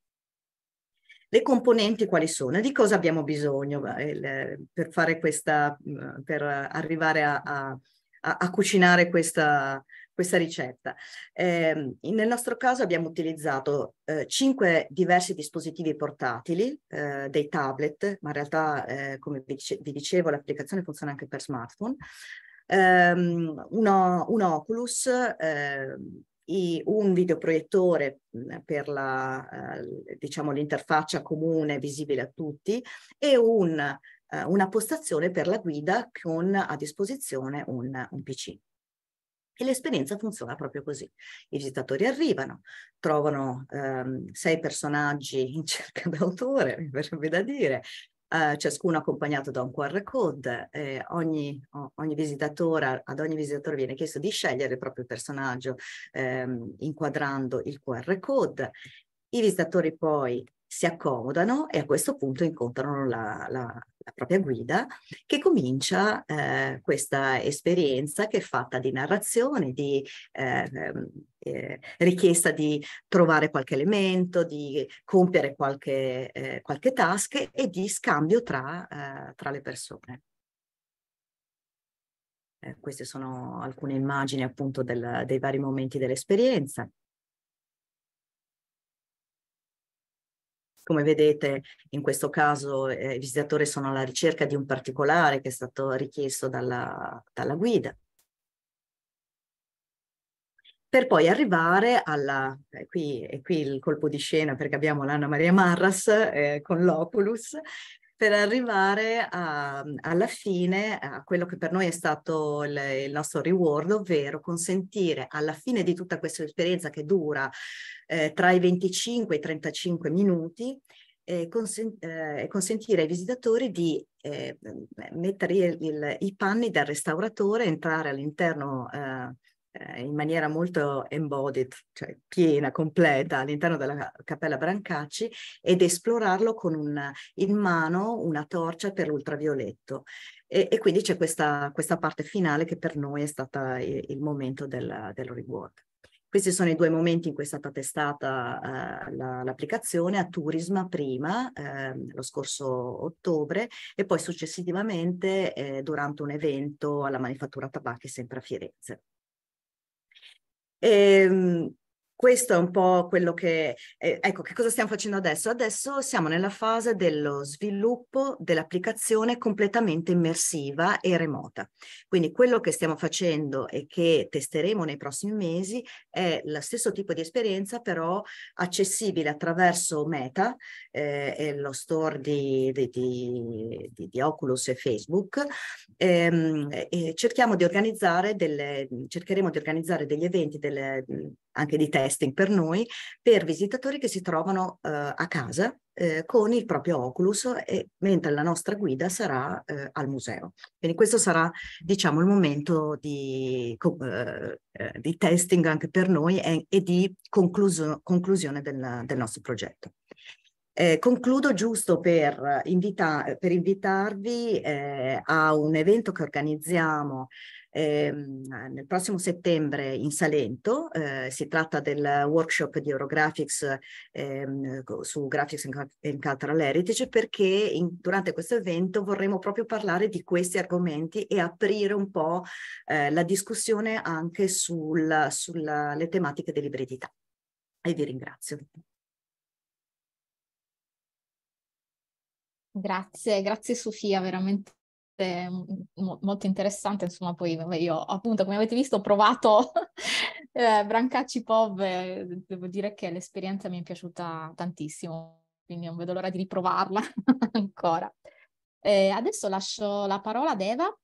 Le componenti quali sono? Di cosa abbiamo bisogno il, per fare questa, per arrivare a, a, a cucinare questa, questa ricetta. Eh, nel nostro caso abbiamo utilizzato eh, cinque diversi dispositivi portatili, eh, dei tablet, ma in realtà, eh, come vi dicevo, l'applicazione funziona anche per smartphone, um, uno, un Oculus, ehm, i, un videoproiettore per la, eh, diciamo, l'interfaccia comune visibile a tutti e un, eh, una postazione per la guida con a disposizione un, un PC. E l'esperienza funziona proprio così. I visitatori arrivano, trovano ehm, sei personaggi in cerca d'autore, [laughs] mi verrebbe da dire, eh, ciascuno accompagnato da un QR code. Eh, ogni, ogni, visitatore, ad ogni visitatore viene chiesto di scegliere il proprio personaggio ehm, inquadrando il QR code. I visitatori poi si accomodano e a questo punto incontrano la, la, la propria guida che comincia eh, questa esperienza che è fatta di narrazione, di eh, ehm, eh, richiesta di trovare qualche elemento, di compiere qualche, eh, qualche task e di scambio tra, eh, tra le persone. Eh, queste sono alcune immagini appunto del, dei vari momenti dell'esperienza. Come vedete, in questo caso eh, i visitatori sono alla ricerca di un particolare che è stato richiesto dalla, dalla guida. Per poi arrivare alla, eh, qui, e qui il colpo di scena perché abbiamo l'Anna Maria Marras eh, con l'Oculus, per arrivare a, alla fine a quello che per noi è stato il, il, nostro reward, ovvero consentire alla fine di tutta questa esperienza che dura eh, tra i 25 e i 35 minuti, eh, consen eh, consentire ai visitatori di eh, mettere il, il, i panni del restauratore, entrare all'interno eh, in maniera molto embodied, cioè piena, completa all'interno della Cappella Brancacci ed esplorarlo con un, in mano una torcia per l'ultravioletto. E, e, quindi c'è questa, questa, parte finale che per noi è stata il, il momento del, del reward. Questi sono i due momenti in cui è stata testata eh, l'applicazione a Turisma prima, eh, lo scorso ottobre, e poi successivamente eh, durante un evento alla Manifattura Tabacchi sempre a Firenze. E, questo è un po' quello che... Eh, ecco, che cosa stiamo facendo adesso? Adesso siamo nella fase dello sviluppo dell'applicazione completamente immersiva e remota. Quindi quello che stiamo facendo e che testeremo nei prossimi mesi è lo stesso tipo di esperienza, però accessibile attraverso Meta, eh, lo store di, di, di, di, Oculus e Facebook. Ehm, e cerchiamo di organizzare delle, cercheremo di organizzare degli eventi, delle, anche di testing per noi, per visitatori che si trovano eh, a casa eh, con il proprio Oculus, e, mentre la nostra guida sarà eh, al museo. Quindi questo sarà, diciamo, il momento di, eh, eh, di testing anche per noi e, e di concluso, conclusione del, del nostro progetto. Eh, concludo giusto per, invita per invitarvi a un evento che organizziamo ehm, nel prossimo settembre in Salento. Eh, si tratta del workshop di Eurographics ehm, su Graphics and Cultural Heritage perché in, durante questo evento vorremmo proprio parlare di questi argomenti e aprire un po' eh, la discussione anche sulle sul, tematiche dell'ibridità. E vi ringrazio. Grazie, grazie Sofia, veramente molto interessante, insomma poi io appunto come avete visto ho provato [laughs] eh, Brancacci Pov, eh, devo dire che l'esperienza mi è piaciuta tantissimo, quindi non vedo l'ora di riprovarla [laughs] ancora. Eh, adesso lascio la parola ad Eva,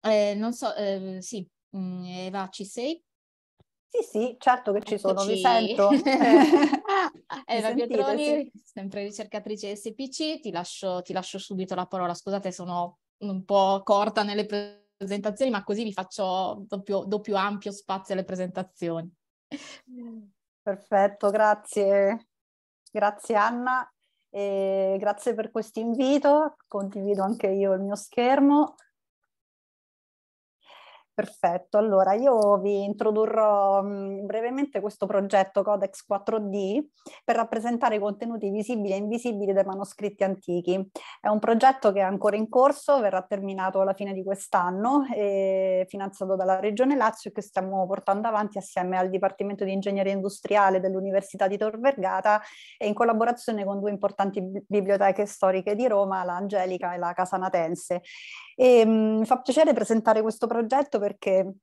eh, non so, eh, sì, mm, Eva ci sei? Sì, sì, certo che ci sono, vi sento. [laughs] Eva Pietroni, sempre ricercatrice SPC, ti lascio, ti lascio subito la parola. Scusate, sono un po' corta nelle presentazioni, ma così vi faccio doppio, doppio ampio spazio alle presentazioni. Perfetto, grazie. Grazie Anna. E grazie per questo invito. Condivido anche io il mio schermo. Perfetto, allora io vi introdurrò mm, brevemente questo progetto Codex 4D per rappresentare i contenuti visibili e invisibili dei manoscritti antichi. È un progetto che è ancora in corso, verrà terminato alla fine di quest'anno, finanziato dalla Regione Lazio e che stiamo portando avanti assieme al Dipartimento di Ingegneria Industriale dell'Università di Tor Vergata e in collaborazione con due importanti biblioteche storiche di Roma, l'Angelica e la Casanatense. E, mh, mm, mi fa piacere presentare questo progetto perché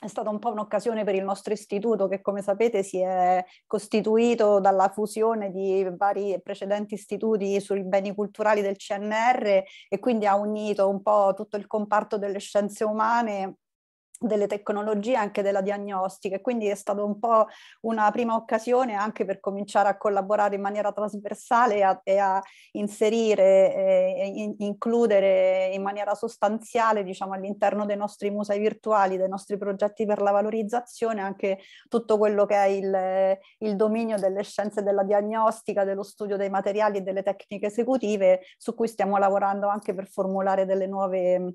è stata un po' un'occasione per il nostro istituto che come sapete si è costituito dalla fusione di vari precedenti istituti sui beni culturali del CNR e quindi ha unito un po' tutto il comparto delle scienze umane delle tecnologie anche della diagnostica. E quindi è stata un po' una prima occasione anche per cominciare a collaborare in maniera trasversale e a, e a inserire e in, includere in maniera sostanziale diciamo all'interno dei nostri musei virtuali, dei nostri progetti per la valorizzazione anche tutto quello che è il, il dominio delle scienze della diagnostica, dello studio dei materiali e delle tecniche esecutive su cui stiamo lavorando anche per formulare delle nuove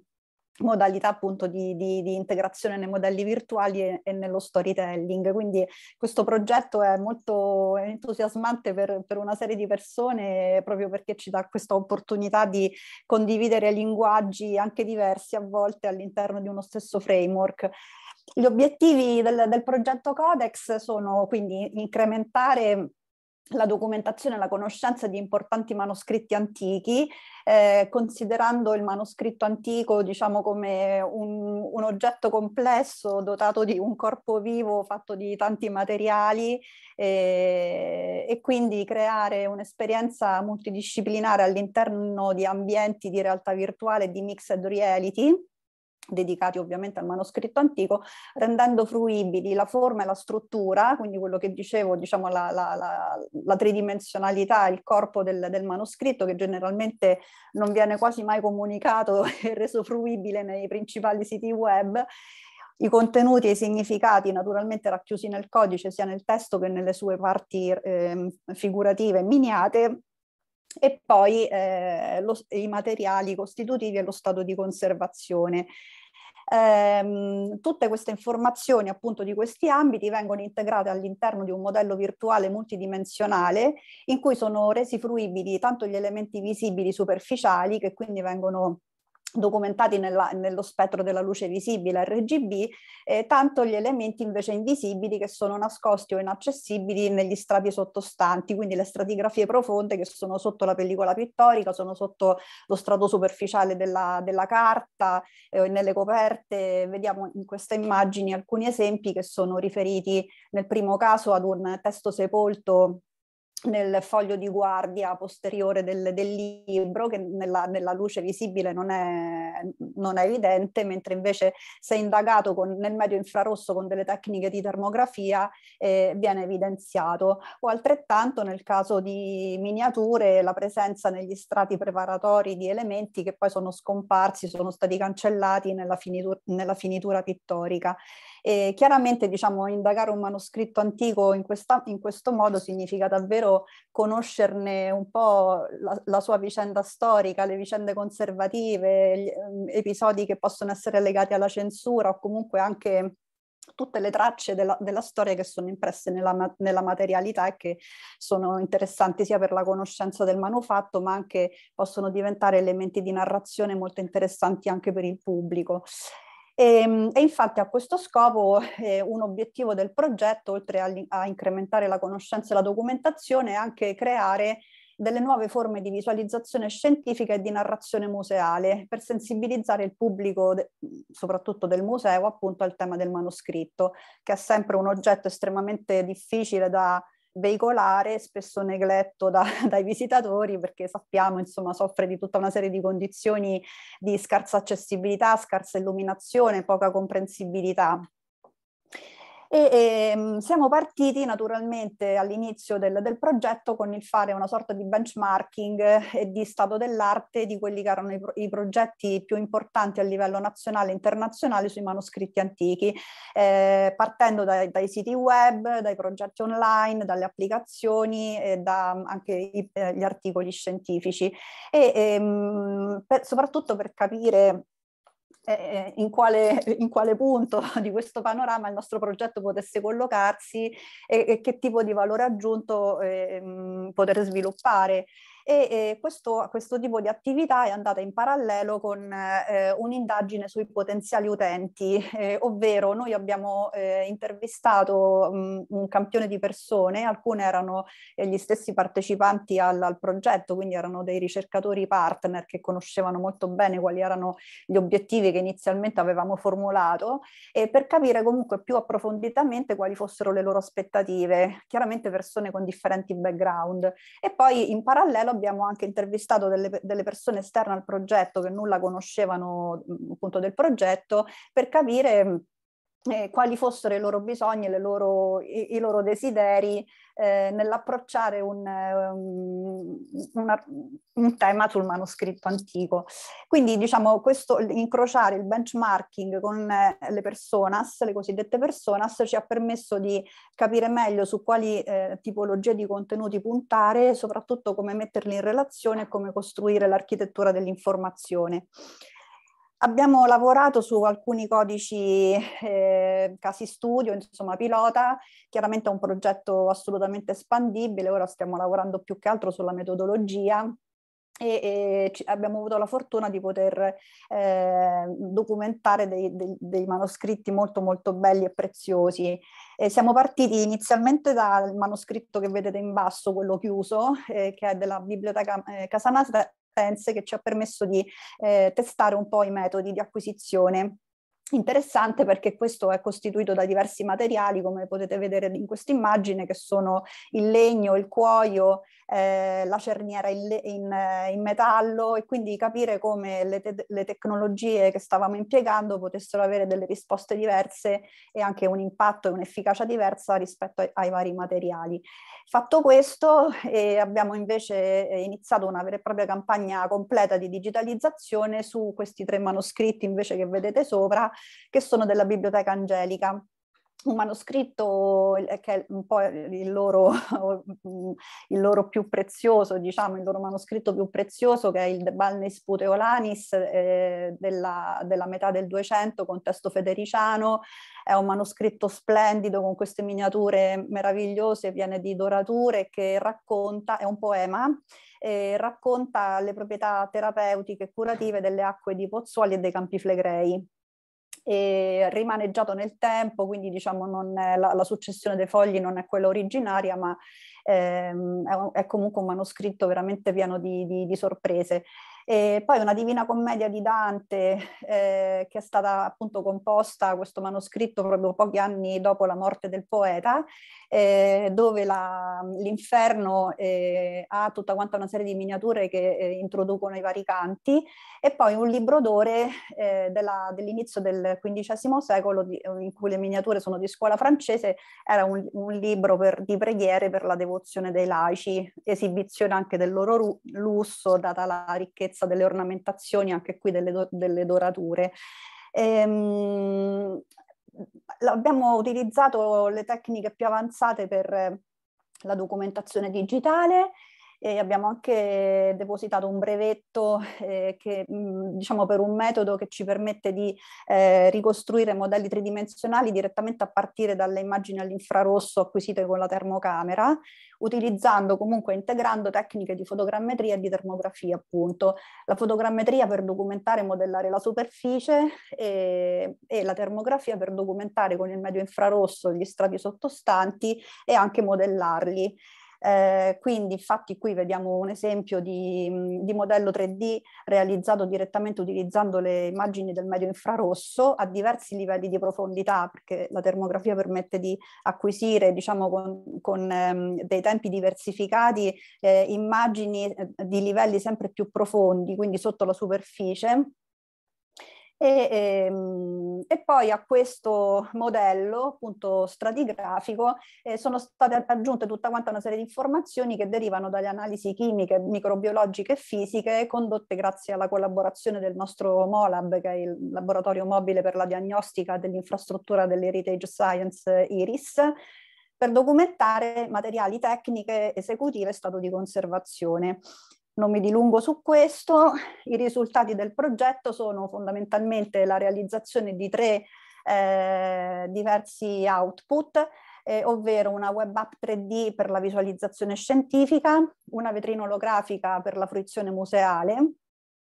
modalità appunto di, di, di, integrazione nei modelli virtuali e, e, nello storytelling. Quindi questo progetto è molto entusiasmante per, per, una serie di persone proprio perché ci dà questa opportunità di condividere linguaggi anche diversi a volte all'interno di uno stesso framework. Gli obiettivi del, del progetto Codex sono quindi incrementare la documentazione e la conoscenza di importanti manoscritti antichi, eh, considerando il manoscritto antico diciamo come un, un, oggetto complesso dotato di un corpo vivo fatto di tanti materiali eh, e quindi creare un'esperienza multidisciplinare all'interno di ambienti di realtà virtuale e di mixed reality dedicati ovviamente al manoscritto antico, rendendo fruibili la forma e la struttura, quindi quello che dicevo, diciamo la, la, la, la tridimensionalità, il corpo del, del, manoscritto che generalmente non viene quasi mai comunicato [laughs] e reso fruibile nei principali siti web, i contenuti e i significati naturalmente racchiusi nel codice sia nel testo che nelle sue parti eh, figurative miniate e poi eh, lo, i materiali costitutivi e lo stato di conservazione. Eh, tutte queste informazioni appunto di questi ambiti vengono integrate all'interno di un modello virtuale multidimensionale in cui sono resi fruibili tanto gli elementi visibili superficiali che quindi vengono documentati nella, nello spettro della luce visibile RGB, eh, tanto gli elementi invece invisibili che sono nascosti o inaccessibili negli strati sottostanti, quindi le stratigrafie profonde che sono sotto la pellicola pittorica, sono sotto lo strato superficiale della, della carta, eh, nelle coperte. Vediamo in queste immagini alcuni esempi che sono riferiti nel primo caso ad un testo sepolto nel foglio di guardia posteriore del, del libro che nella, nella, luce visibile non è, non è, evidente, mentre invece se indagato con, nel medio infrarosso con delle tecniche di termografia eh, viene evidenziato. O altrettanto nel caso di miniature la presenza negli strati preparatori di elementi che poi sono scomparsi, sono stati cancellati nella finitura, nella finitura pittorica. E chiaramente diciamo, indagare un manoscritto antico in, questa, in questo modo significa davvero conoscerne un po' la, la, sua vicenda storica, le vicende conservative, gli um, episodi che possono essere legati alla censura o comunque anche tutte le tracce della, della storia che sono impresse nella, nella, materialità e che sono interessanti sia per la conoscenza del manufatto ma anche possono diventare elementi di narrazione molto interessanti anche per il pubblico. E, ehm, e, infatti a questo scopo eh, un obiettivo del progetto, oltre a, a, incrementare la conoscenza e la documentazione, è anche creare delle nuove forme di visualizzazione scientifica e di narrazione museale per sensibilizzare il pubblico, de, soprattutto del museo, appunto al tema del manoscritto, che è sempre un oggetto estremamente difficile da veicolare, spesso negletto da, [laughs] dai visitatori perché sappiamo insomma soffre di tutta una serie di condizioni di scarsa accessibilità, scarsa illuminazione, poca comprensibilità. E, e, ehm, siamo partiti naturalmente all'inizio del, del, progetto con il fare una sorta di benchmarking e di stato dell'arte di quelli che erano i, i, progetti più importanti a livello nazionale e internazionale sui manoscritti antichi, eh, partendo dai, dai, siti web, dai progetti online, dalle applicazioni e da anche i, eh, gli articoli scientifici. E ehm, per, soprattutto per capire eh, in, quale, [laughs] in, quale, punto [laughs] di questo panorama il nostro progetto potesse collocarsi e, e che tipo di valore aggiunto eh, poter sviluppare e eh, questo, questo, tipo di attività è andata in parallelo con eh, un'indagine sui potenziali utenti, eh, ovvero noi abbiamo eh, intervistato mh, un campione di persone, alcune erano eh, gli stessi partecipanti al, al, progetto, quindi erano dei ricercatori partner che conoscevano molto bene quali erano gli obiettivi che inizialmente avevamo formulato per capire comunque più approfonditamente quali fossero le loro aspettative, chiaramente persone con differenti background. E poi in parallelo abbiamo anche intervistato delle, delle, persone esterne al progetto che nulla conoscevano appunto del progetto per capire eh, quali fossero i loro bisogni, loro, i, i, loro desideri eh, nell'approcciare un, um, una, un, tema sul manoscritto antico. Quindi diciamo questo incrociare il benchmarking con eh, le personas, le cosiddette personas, ci ha permesso di capire meglio su quali eh, tipologie di contenuti puntare, soprattutto come metterli in relazione e come costruire l'architettura dell'informazione. Abbiamo lavorato su alcuni codici, eh, casi studio, insomma pilota, chiaramente è un progetto assolutamente espandibile, ora stiamo lavorando più che altro sulla metodologia e, e abbiamo avuto la fortuna di poter eh, documentare dei, dei, dei, manoscritti molto molto belli e preziosi. E siamo partiti inizialmente dal manoscritto che vedete in basso, quello chiuso, eh, che è della biblioteca eh, Casanasa competenze che ci ha permesso di eh, testare un po' i metodi di acquisizione. Interessante perché questo è costituito da diversi materiali come potete vedere in questa immagine che sono il legno, il cuoio, eh, la cerniera in, in, in, metallo e quindi capire come le, te le, tecnologie che stavamo impiegando potessero avere delle risposte diverse e anche un impatto e un'efficacia diversa rispetto ai, ai, vari materiali. Fatto questo eh, abbiamo invece eh, iniziato una vera e propria campagna completa di digitalizzazione su questi tre manoscritti invece che vedete sopra che sono della Biblioteca Angelica un manoscritto che è un po' il loro, [laughs] il loro, più prezioso, diciamo, il loro manoscritto più prezioso che è il De Balnis Puteolanis eh, della, della, metà del 200 con testo federiciano, è un manoscritto splendido con queste miniature meravigliose, piene di dorature che racconta, è un poema, eh, racconta le proprietà terapeutiche e curative delle acque di Pozzuoli e dei Campi Flegrei e rimaneggiato nel tempo, quindi diciamo non è, la, la, successione dei fogli non è quella originaria, ma ehm, è, è, comunque un manoscritto veramente pieno di, di, di sorprese. E poi una Divina Commedia di Dante eh, che è stata appunto composta, questo manoscritto proprio pochi anni dopo la morte del poeta, eh, dove la, l'inferno eh, ha tutta quanta una serie di miniature che eh, introducono i vari canti. E poi un libro d'ore eh, della, dell'inizio del XV secolo di, in cui le miniature sono di scuola francese, era un, un libro per, di preghiere per la devozione dei laici, esibizione anche del loro lusso data la ricchezza bellezza delle ornamentazioni, anche qui delle, do, delle dorature. Ehm, abbiamo utilizzato le tecniche più avanzate per la documentazione digitale e abbiamo anche depositato un brevetto eh, che, mh, diciamo per un metodo che ci permette di eh, ricostruire modelli tridimensionali direttamente a partire dalle immagini all'infrarosso acquisite con la termocamera, utilizzando comunque integrando tecniche di fotogrammetria e di termografia appunto. La fotogrammetria per documentare e modellare la superficie e, e la termografia per documentare con il medio infrarosso gli strati sottostanti e anche modellarli. Eh, quindi infatti qui vediamo un esempio di, di, modello 3D realizzato direttamente utilizzando le immagini del medio infrarosso a diversi livelli di profondità perché la termografia permette di acquisire diciamo con, con ehm, dei tempi diversificati eh, immagini eh, di livelli sempre più profondi quindi sotto la superficie E, e, ehm, e, poi a questo modello appunto stratigrafico eh, sono state aggiunte tutta quanta una serie di informazioni che derivano dalle analisi chimiche, microbiologiche e fisiche condotte grazie alla collaborazione del nostro MOLAB, che è il laboratorio mobile per la diagnostica dell'infrastruttura dell'Heritage Science IRIS, per documentare materiali tecniche esecutive e stato di conservazione. Non mi dilungo su questo, i risultati del progetto sono fondamentalmente la realizzazione di tre eh, diversi output, eh, ovvero una web app 3D per la visualizzazione scientifica, una vetrina olografica per la fruizione museale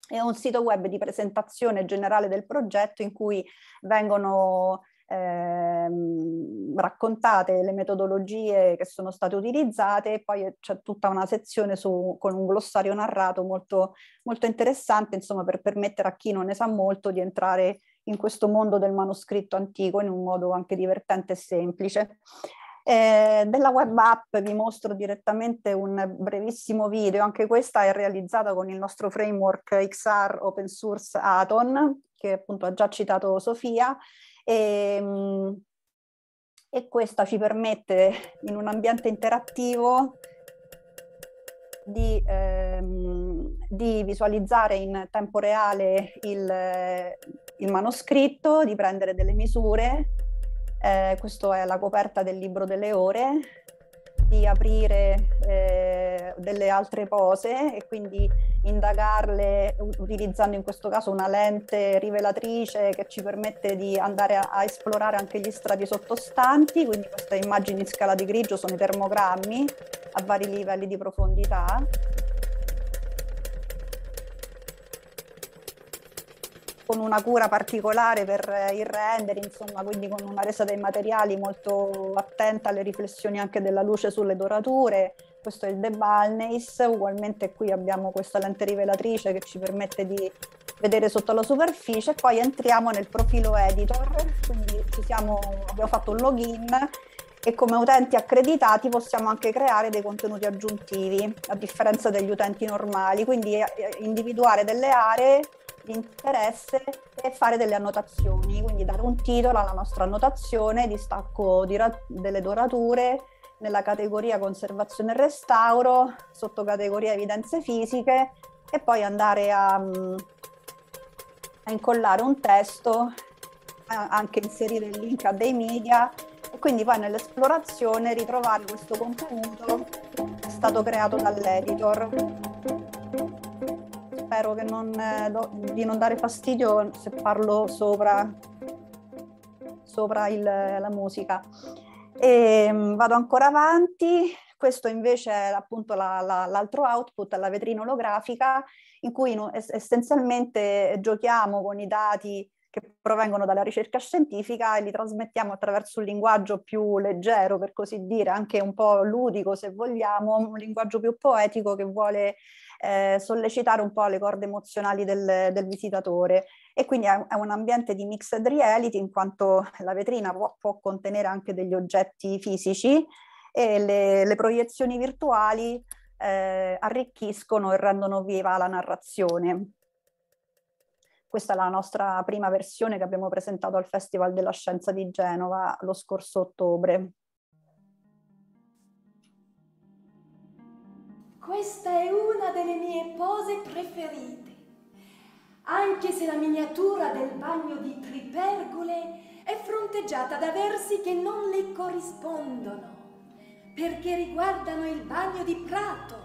e un sito web di presentazione generale del progetto in cui vengono ehm, raccontate le metodologie che sono state utilizzate e poi c'è tutta una sezione su, con un glossario narrato molto, molto interessante, insomma, per permettere a chi non ne sa molto di entrare in questo mondo del manoscritto antico in un modo anche divertente e semplice. Eh, della web app vi mostro direttamente un brevissimo video, anche questa è realizzata con il nostro framework XR open source Aton, che appunto ha già citato Sofia, e, ehm, e questa ci permette in un ambiente interattivo di, ehm, di, visualizzare in tempo reale il, il, manoscritto, di prendere delle misure. Eh, questa è la coperta del libro delle ore, di aprire eh, delle altre pose e quindi indagarle utilizzando in questo caso una lente rivelatrice che ci permette di andare a, a esplorare anche gli strati sottostanti, quindi queste immagini in scala di grigio sono i termogrammi a vari livelli di profondità con una cura particolare per il render, insomma, quindi con una resa dei materiali molto attenta alle riflessioni anche della luce sulle dorature. Questo è il The Balneis, ugualmente qui abbiamo questa lente rivelatrice che ci permette di vedere sotto la superficie poi entriamo nel profilo editor, quindi siamo, abbiamo fatto un login e come utenti accreditati possiamo anche creare dei contenuti aggiuntivi a differenza degli utenti normali, quindi eh, individuare delle aree di interesse e fare delle annotazioni, quindi dare un titolo alla nostra annotazione, distacco di ra- delle dorature nella categoria conservazione e restauro, sottocategoria evidenze fisiche e poi andare a, a incollare un testo, anche inserire il link a dei media e quindi poi nell'esplorazione ritrovare questo contenuto che è stato creato dall'editor spero non, eh, di non dare fastidio se parlo sopra, sopra il, la musica. E, ehm, vado ancora avanti, questo invece è appunto la, la, l'altro output, la vetrina olografica, in cui essenzialmente giochiamo con i dati che provengono dalla ricerca scientifica e li trasmettiamo attraverso un linguaggio più leggero, per così dire, anche un po' ludico se vogliamo, un linguaggio più poetico che vuole eh, sollecitare un po' le corde emozionali del, del visitatore e quindi è, un ambiente di mixed reality in quanto la vetrina può, può contenere anche degli oggetti fisici e le, le proiezioni virtuali eh, arricchiscono e rendono viva la narrazione. Questa è la nostra prima versione che abbiamo presentato al Festival della Scienza di Genova lo scorso ottobre. Questa è una delle mie pose preferite. Anche se la miniatura del bagno di Tripergole è fronteggiata da versi che non le corrispondono, perché riguardano il bagno di Prato.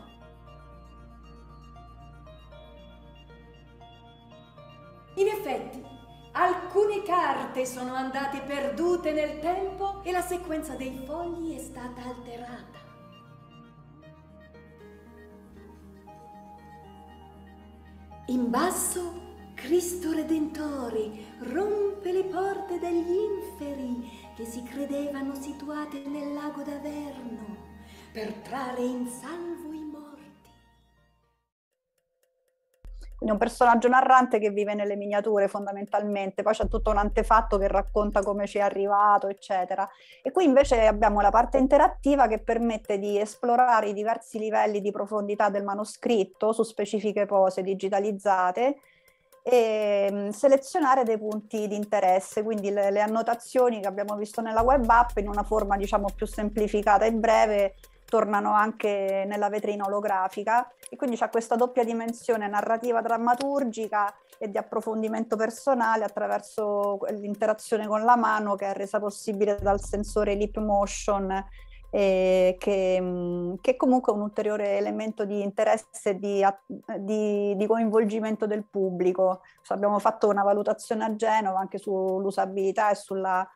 In effetti, alcune carte sono andate perdute nel tempo e la sequenza dei fogli è stata alterata. In basso Cristo Redentore rompe le porte degli inferi che si credevano situate nel lago d'Averno per trarre in salvo i Quindi un personaggio narrante che vive nelle miniature fondamentalmente, poi c'è tutto un antefatto che racconta come ci è arrivato, eccetera. E qui invece abbiamo la parte interattiva che permette di esplorare i diversi livelli di profondità del manoscritto su specifiche pose digitalizzate e mm, selezionare dei punti di interesse, quindi le, le, annotazioni che abbiamo visto nella web app in una forma diciamo più semplificata e breve tornano anche nella vetrina olografica e quindi c'è questa doppia dimensione narrativa drammaturgica e di approfondimento personale attraverso l'interazione con la mano che è resa possibile dal sensore Lip Motion eh, che, mm, che comunque è un ulteriore elemento di interesse e di, di, di, coinvolgimento del pubblico. So, abbiamo fatto una valutazione a Genova anche sull'usabilità e sulla,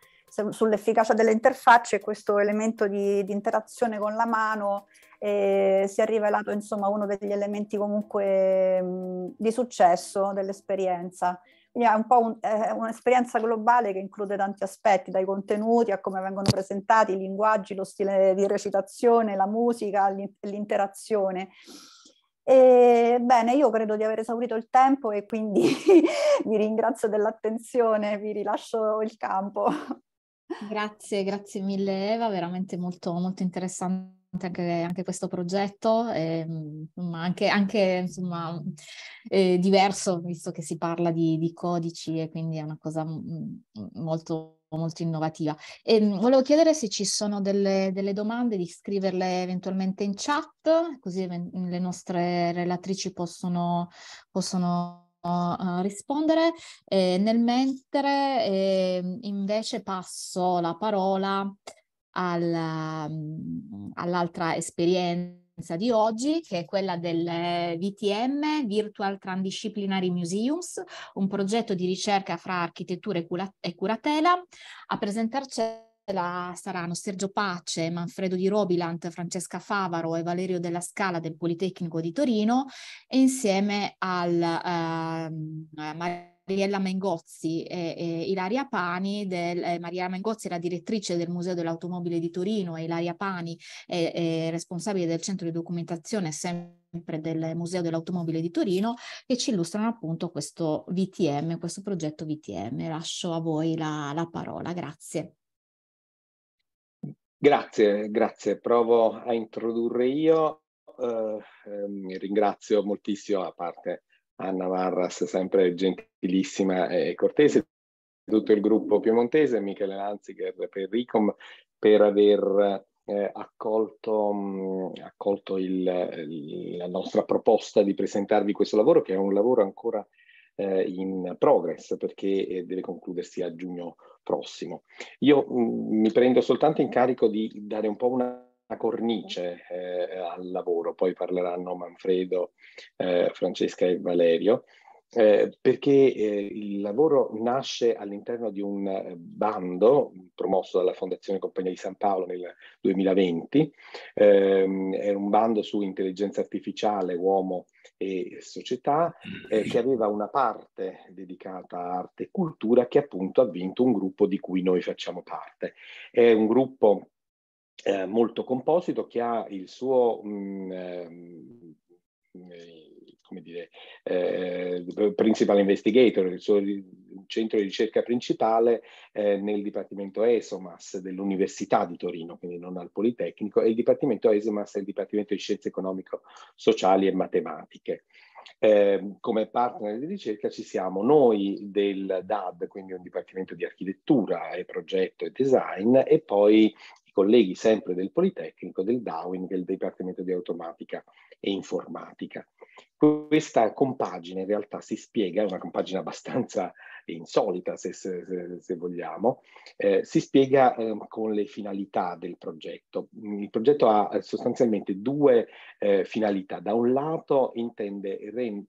sull'efficacia delle interfacce questo elemento di, di interazione con la mano eh, si è rivelato insomma uno degli elementi comunque mh, mm, di successo dell'esperienza. Quindi è un po' un, è un'esperienza globale che include tanti aspetti, dai contenuti a come vengono presentati, i linguaggi, lo stile di recitazione, la musica, l'interazione. E, bene, io credo di aver esaurito il tempo e quindi [laughs] vi ringrazio dell'attenzione, vi rilascio il campo. Grazie, grazie mille Eva, veramente molto, molto interessante anche, anche questo progetto, eh, ma anche, anche insomma, eh, diverso, visto che si parla di, di, codici e quindi è una cosa molto, molto innovativa. E, volevo chiedere se ci sono delle, delle, domande, di scriverle eventualmente in chat, così le nostre relatrici possono, possono Rispondere. Eh, nel mentre eh, invece passo la parola alla, mm, all'altra esperienza di oggi, che è quella del VTM, Virtual Transdisciplinary Museums, un progetto di ricerca fra architettura e curatela. A presentarci saranno Sergio Pace, Manfredo di Robilant, Francesca Favaro e Valerio della Scala del Politecnico di Torino e insieme al uh, Mariella Mengozzi e, e Ilaria Pani, del, eh, Mariella Mengozzi è la direttrice del Museo dell'Automobile di Torino e Ilaria Pani è, è responsabile del centro di documentazione sempre del Museo dell'Automobile di Torino che ci illustrano appunto questo VTM, questo progetto VTM. Lascio a voi la, la parola, grazie. Grazie, grazie. Provo a introdurre io. Uh, eh, ringrazio moltissimo, a parte Anna Marras, sempre gentilissima e cortese, tutto il gruppo piemontese, Michele Lanziger per Ricom, per aver eh, accolto, mh, accolto il, il, la nostra proposta di presentarvi questo lavoro, che è un lavoro ancora eh, in progress, perché eh, deve concludersi a giugno prossimo. Io mh, mi prendo soltanto in carico di dare un po' una cornice eh, al lavoro, poi parleranno Manfredo, eh, Francesca e Valerio, eh, perché eh, il lavoro nasce all'interno di un eh, bando promosso dalla Fondazione Compagnia di San Paolo nel 2020, ehm, è un bando su intelligenza artificiale, uomo e società, eh, che aveva una parte dedicata a arte e cultura che appunto ha vinto un gruppo di cui noi facciamo parte. È un gruppo eh, molto composito che ha il suo mh, mm, ehm, eh, come dire, eh, principal investigator, il suo centro di ricerca principale eh, nel Dipartimento ESOMAS dell'Università di Torino, quindi non al Politecnico, e il Dipartimento ESOMAS è il Dipartimento di Scienze Economico-Sociali e Matematiche. Eh, come partner di ricerca ci siamo noi del DAD, quindi un dipartimento di architettura e progetto e design, e poi colleghi sempre del Politecnico, del DAWIN, il Dipartimento di Automatica e Informatica. Questa compagine in realtà si spiega, è una compagine abbastanza insolita se, se, se vogliamo, eh, si spiega eh, con le finalità del progetto. Il progetto ha eh, sostanzialmente due eh, finalità. Da un lato intende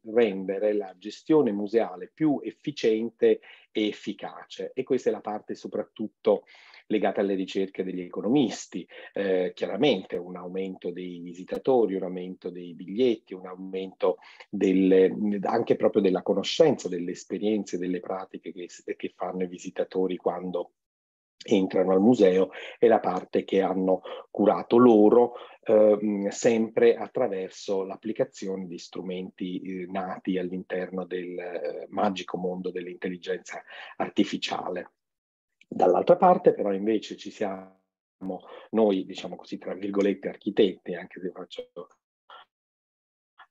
rendere la gestione museale più efficiente e efficace e questa è la parte soprattutto legate alle ricerche degli economisti, eh, chiaramente un aumento dei visitatori, un aumento dei biglietti, un aumento delle, anche proprio della conoscenza, delle esperienze, delle pratiche che, che fanno i visitatori quando entrano al museo e la parte che hanno curato loro eh, sempre attraverso l'applicazione di strumenti eh, nati all'interno del eh, magico mondo dell'intelligenza artificiale. Dall'altra parte però invece ci siamo noi, diciamo così, tra virgolette, architetti, anche se faccio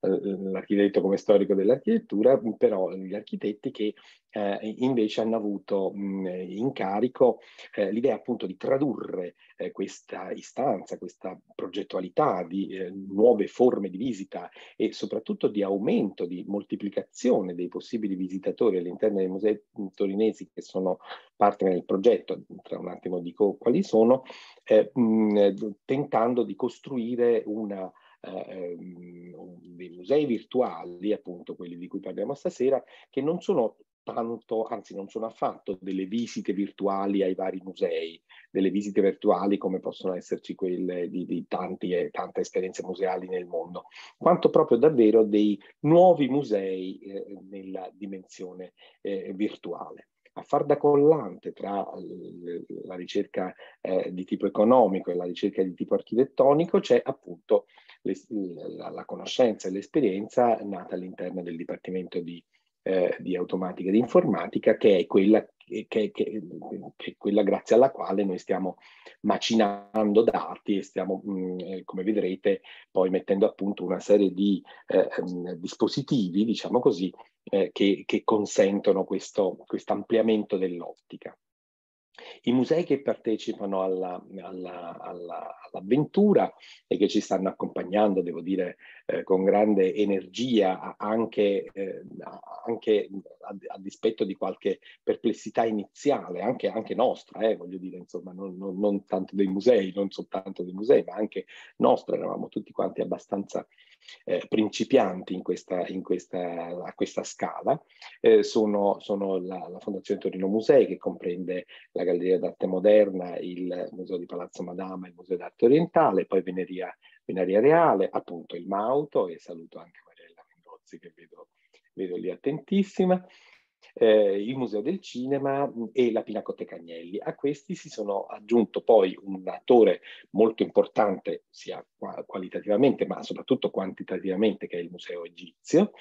l'architetto come storico dell'architettura, però gli architetti che eh, invece hanno avuto mh, in carico eh, l'idea appunto di tradurre eh, questa istanza, questa progettualità di eh, nuove forme di visita e soprattutto di aumento, di moltiplicazione dei possibili visitatori all'interno dei musei torinesi che sono parte del progetto, tra un attimo dico quali sono, eh, mh, tentando di costruire una eh, ehm, dei musei virtuali, appunto quelli di cui parliamo stasera, che non sono tanto, anzi non sono affatto delle visite virtuali ai vari musei, delle visite virtuali come possono esserci quelle di, di tanti, eh, tante esperienze museali nel mondo, quanto proprio davvero dei nuovi musei eh, nella dimensione eh, virtuale. A far da collante tra la ricerca eh, di tipo economico e la ricerca di tipo architettonico c'è appunto la, la conoscenza e l'esperienza nata all'interno del Dipartimento di eh, di automatica e di informatica, che è, quella, che, che, che, è quella grazie alla quale noi stiamo macinando dati e stiamo, mh, mm, eh, come vedrete, poi mettendo a punto una serie di eh, mm, dispositivi, diciamo così, eh, che, consentono questo ampliamento dell'ottica. I musei che partecipano alla, alla, alla, all'avventura e che ci stanno accompagnando, devo dire, eh, con grande energia, anche, eh, anche a, a, dispetto di qualche perplessità iniziale, anche, anche nostra, eh, voglio dire, insomma, non, non, non, tanto dei musei, non soltanto dei musei, ma anche nostra, eravamo tutti quanti abbastanza eh, principianti in questa, in questa, a questa scala eh, sono, sono la, la, Fondazione Torino Musei che comprende la Galleria d'Arte Moderna, il Museo di Palazzo Madama, il Museo d'Arte Orientale, poi Veneria, Veneria Reale, appunto il Mauto e saluto anche Mariella Mendozzi che vedo, vedo lì attentissima eh, il Museo del Cinema mm, e la Pinacoteca Agnelli. A questi si sono aggiunto poi un attore molto importante, sia qualitativamente ma soprattutto quantitativamente, che è il Museo Egizio,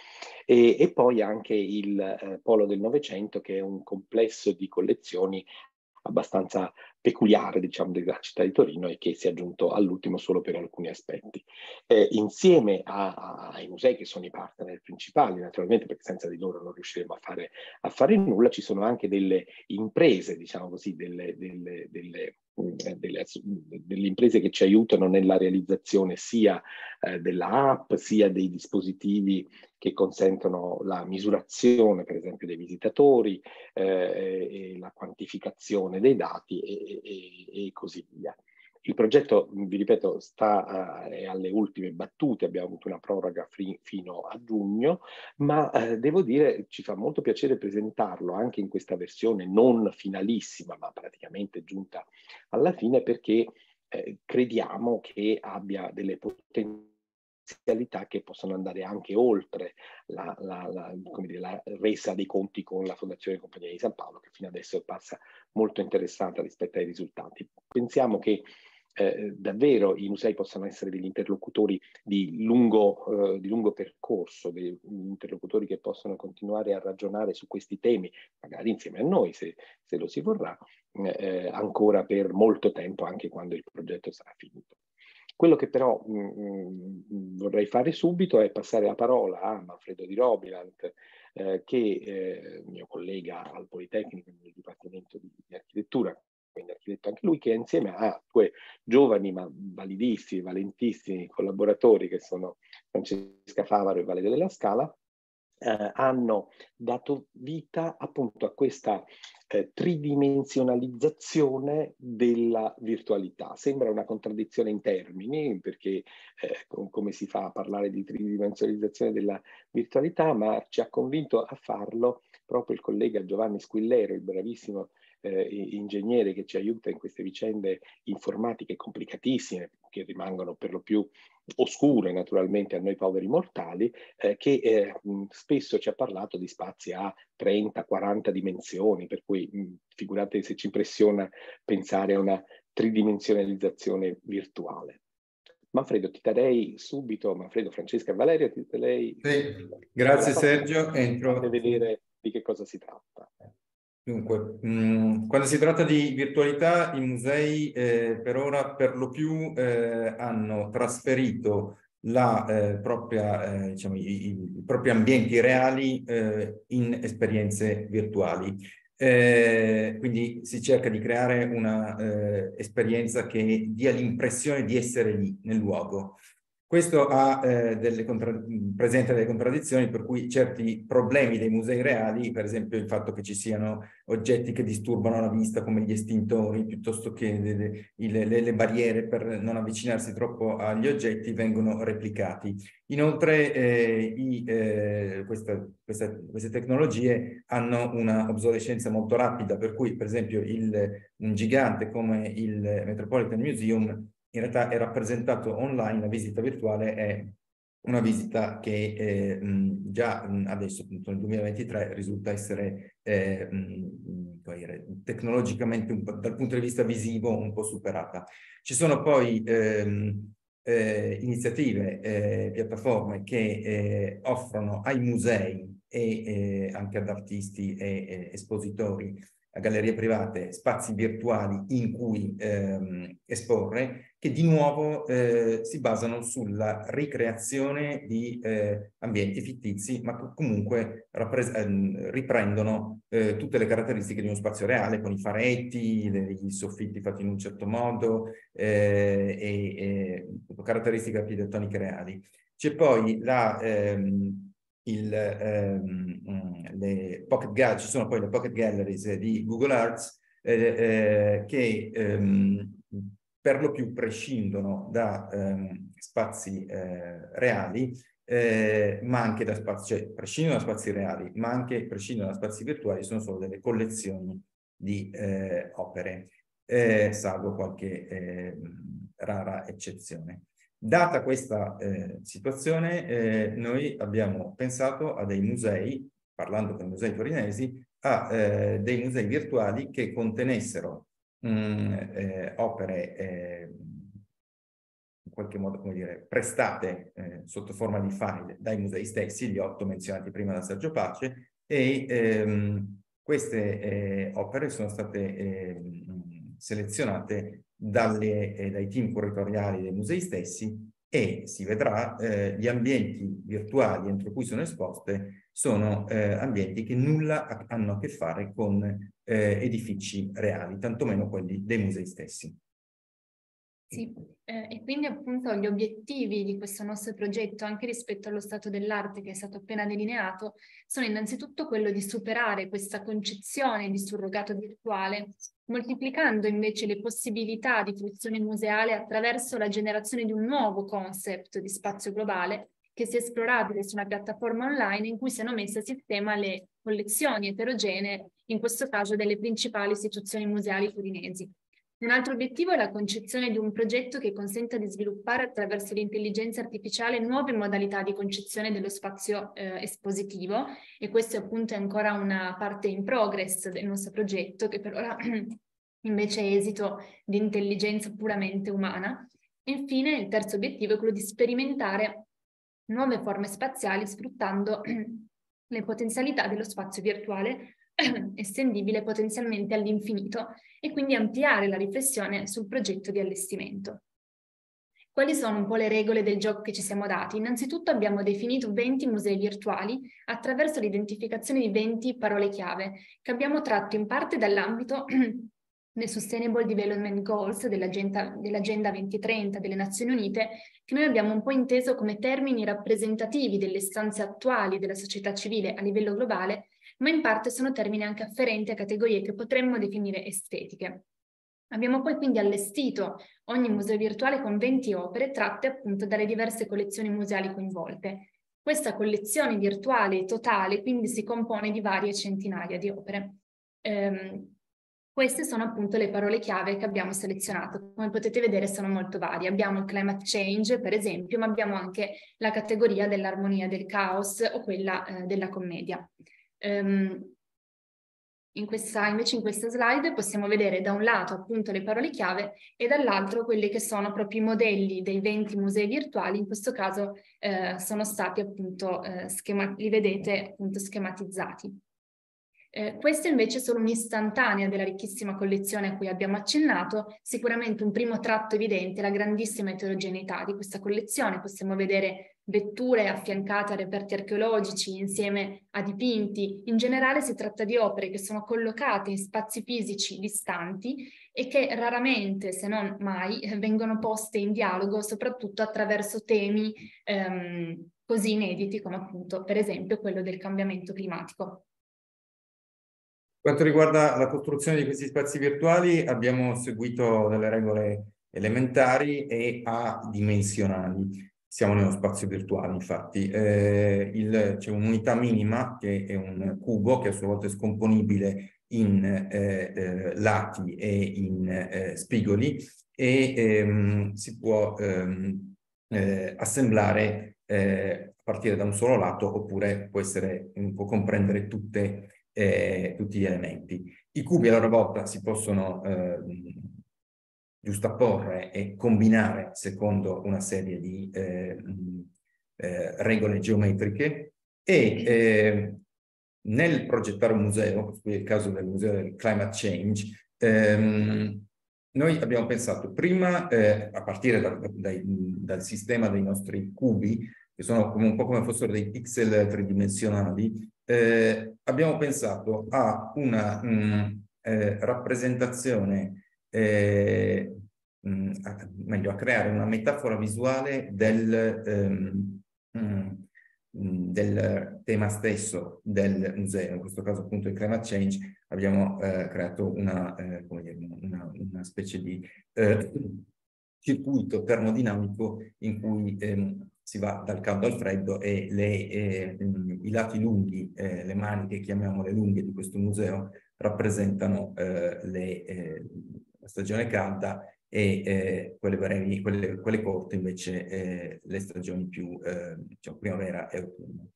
e, e poi anche il eh, Polo del Novecento, che è un complesso di collezioni abbastanza peculiare diciamo, della città di Torino e che si è aggiunto all'ultimo solo per alcuni aspetti. Eh, insieme a, a, ai musei che sono i partner principali, naturalmente perché senza di loro non riusciremo a fare, a fare nulla, ci sono anche delle imprese, diciamo così, delle, delle, delle delle, delle, imprese che ci aiutano nella realizzazione sia eh, della sia dei dispositivi che consentono la misurazione, per esempio, dei visitatori, eh, la quantificazione dei dati e, e, e così via. Il progetto, vi ripeto, sta uh, alle ultime battute, abbiamo avuto una proroga fri- fino a giugno, ma uh, devo dire ci fa molto piacere presentarlo anche in questa versione non finalissima, ma praticamente giunta alla fine perché eh, crediamo che abbia delle potenzialità che possono andare anche oltre la, la, la, dire, la, resa dei conti con la Fondazione Compagnia di San Paolo, che fino adesso è passa molto interessata rispetto ai risultati. Pensiamo che eh, davvero i musei possano essere degli interlocutori di lungo, eh, di lungo percorso, degli interlocutori che possono continuare a ragionare su questi temi, magari insieme a noi se, se lo si vorrà, eh, ancora per molto tempo, anche quando il progetto sarà finito. Quello che però mh, mm, mm, vorrei fare subito è passare la parola a Manfredo Di Robilant, eh, che eh, mio collega al Politecnico nel Dipartimento di, di Architettura, quindi architetto anche lui, che insieme a due giovani ma validissimi, valentissimi collaboratori che sono Francesca Favaro e Valerio della Scala, eh, hanno dato vita appunto a questa eh, tridimensionalizzazione della virtualità. Sembra una contraddizione in termini, perché eh, come si fa a parlare di tridimensionalizzazione della virtualità, ma ci ha convinto a farlo proprio il collega Giovanni Squillero, il bravissimo eh, ingegnere che ci aiuta in queste vicende informatiche complicatissime, che rimangono per lo più oscure naturalmente a noi poveri mortali, eh, che eh, spesso ci ha parlato di spazi a 30-40 dimensioni, per cui mh, figurate se ci impressiona pensare a una tridimensionalizzazione virtuale. Manfredo, ti darei subito, Manfredo, Francesca e Valerio, ti darei... Sì, grazie Sergio. Entro... vedere di che cosa si tratta. Dunque, mh, mm, quando si tratta di virtualità, i musei eh, per ora per lo più eh, hanno trasferito la, eh, propria, eh, diciamo, i, i, propri ambienti reali eh, in esperienze virtuali. Eh, quindi si cerca di creare una eh, esperienza che dia l'impressione di essere lì, nel luogo. Questo ha, eh, delle presenta delle contraddizioni per cui certi problemi dei musei reali, per esempio il fatto che ci siano oggetti che disturbano la vista come gli estintori, piuttosto che le, le, le, le barriere per non avvicinarsi troppo agli oggetti, vengono replicati. Inoltre eh, i, eh, questa, questa, queste tecnologie hanno una obsolescenza molto rapida, per cui per esempio il, un gigante come il Metropolitan Museum in realtà è rappresentato online, la visita virtuale è una visita che eh, già adesso, appunto nel 2023, risulta essere eh, mh, tecnologicamente, dal punto di vista visivo, un po' superata. Ci sono poi ehm, eh, iniziative, eh, piattaforme che eh, offrono ai musei e eh, anche ad artisti e espositori a gallerie private spazi virtuali in cui ehm, esporre, che di nuovo eh, si basano sulla ricreazione di eh, ambienti fittizi, ma comunque ehm, riprendono eh, tutte le caratteristiche di uno spazio reale, con i faretti, i soffitti fatti in un certo modo eh, e, e caratteristiche architettoniche reali. C'è poi la... Ehm, il, ehm, mm, le pocket gallery, ci sono poi le pocket galleries di Google Arts eh, eh, che ehm, per lo più prescindono da ehm, spazi eh, reali, eh, ma anche da spazi, cioè prescindono da spazi reali, ma anche prescindono da spazi virtuali, sono solo delle collezioni di eh, opere, eh, salvo qualche rara eccezione. Data questa eh, situazione, eh, noi abbiamo pensato a dei musei, parlando con i musei torinesi, a eh, dei musei virtuali che contenessero mh, mm, eh, opere eh, in qualche modo, come dire, prestate eh, sotto forma di file dai musei stessi, gli otto menzionati prima da Sergio Pace, e ehm, queste opere sono state ehm, selezionate dalle, eh, dai team curatoriali dei musei stessi e si vedrà eh, gli ambienti virtuali entro cui sono esposte sono eh, ambienti che nulla hanno a che fare con eh, edifici reali, tantomeno quelli dei musei stessi. Sì, eh, e quindi appunto gli obiettivi di questo nostro progetto, anche rispetto allo stato dell'arte che è stato appena delineato, sono innanzitutto quello di superare questa concezione di surrogato virtuale, moltiplicando invece le possibilità di fruizione museale attraverso la generazione di un nuovo concept di spazio globale che sia esplorabile su una piattaforma online in cui siano messe a sistema le collezioni eterogenee, in questo caso delle principali istituzioni museali torinesi. Un altro obiettivo è la concezione di un progetto che consenta di sviluppare attraverso l'intelligenza artificiale nuove modalità di concezione dello spazio eh, espositivo e questo appunto è ancora una parte in progress del nostro progetto che per ora [clears throat] invece è esito di intelligenza puramente umana. Infine il terzo obiettivo è quello di sperimentare nuove forme spaziali sfruttando [clears throat] le potenzialità dello spazio virtuale [clears throat] estendibile potenzialmente all'infinito e quindi ampliare la riflessione sul progetto di allestimento. Quali sono un po' le regole del gioco che ci siamo dati? Innanzitutto abbiamo definito 20 musei virtuali attraverso l'identificazione di 20 parole chiave che abbiamo tratto in parte dall'ambito [clears throat] dei Sustainable Development Goals dell'Agenda, dell'Agenda 2030 delle Nazioni Unite, che noi abbiamo un po' inteso come termini rappresentativi delle istanze attuali della società civile a livello globale ma in parte sono termini anche afferenti a categorie che potremmo definire estetiche. Abbiamo poi quindi allestito ogni museo virtuale con 20 opere tratte appunto dalle diverse collezioni museali coinvolte. Questa collezione virtuale totale quindi si compone di varie centinaia di opere. Ehm, queste sono appunto le parole chiave che abbiamo selezionato. Come potete vedere sono molto varie. Abbiamo il climate change, per esempio, ma abbiamo anche la categoria dell'armonia del caos o quella eh, della commedia. Um, in questa, invece in questa slide possiamo vedere da un lato appunto le parole chiave e dall'altro quelli che sono proprio i modelli dei 20 musei virtuali, in questo caso eh, sono stati appunto, eh, schema- li vedete appunto schematizzati. Eh, questa invece è solo un'istantanea della ricchissima collezione a cui abbiamo accennato. Sicuramente un primo tratto evidente è la grandissima eterogeneità di questa collezione. Possiamo vedere vetture affiancate a reperti archeologici insieme a dipinti. In generale si tratta di opere che sono collocate in spazi fisici distanti e che raramente, se non mai, vengono poste in dialogo, soprattutto attraverso temi ehm, così inediti come appunto per esempio quello del cambiamento climatico quanto riguarda la costruzione di questi spazi virtuali, abbiamo seguito delle regole elementari e adimensionali. Siamo nello spazio virtuale, infatti. Eh, c'è un'unità minima, che è un cubo, che a sua volta è scomponibile in eh, eh, lati e in eh, spigoli, e ehm, si può ehm, eh, assemblare eh, a partire da un solo lato, oppure può, essere, può comprendere tutte tutti gli elementi. I cubi a loro volta si possono eh, giustapporre e combinare secondo una serie di eh, eh regole geometriche e eh, nel progettare un museo, qui è il caso del museo del climate change, ehm, noi abbiamo pensato prima, eh, a partire da, dai, dal sistema dei nostri cubi, che sono un po' come fossero dei pixel tridimensionali, eh, abbiamo pensato a una mh, eh, rappresentazione, eh, mm, meglio a creare una metafora visuale del, ehm, mh, mm, del, tema stesso del museo, in questo caso appunto il climate change, abbiamo eh, creato una, eh, dire, una, una, specie di eh, circuito termodinamico in cui ehm, si va dal caldo al freddo e le, eh, i lati lunghi, eh, le maniche, chiamiamole lunghe di questo museo, rappresentano eh, le, eh, la stagione calda e eh, quelle, brevi, quelle, quelle, corte invece eh, le stagioni più diciamo, primavera e autunno.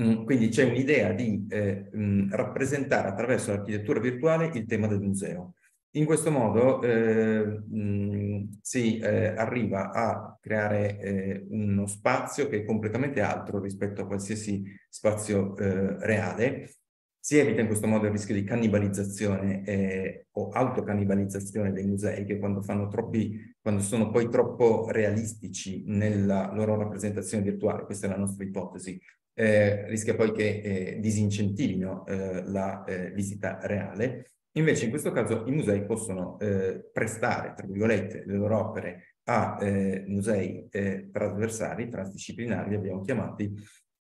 Mm, quindi c'è un'idea di mh, mm, rappresentare attraverso l'architettura virtuale il tema del museo. In questo modo eh, mh, si eh, arriva a creare eh, uno spazio che è completamente altro rispetto a qualsiasi spazio eh, reale. Si evita in questo modo il rischio di cannibalizzazione eh, o autocannibalizzazione dei musei che quando, troppi, quando sono poi troppo realistici nella loro rappresentazione virtuale, questa è la nostra ipotesi, eh, rischia poi che disincentivino la visita reale. Invece in questo caso i musei possono eh, prestare, tra virgolette, le loro opere a eh, musei eh, trasversali, transdisciplinari, li abbiamo chiamati,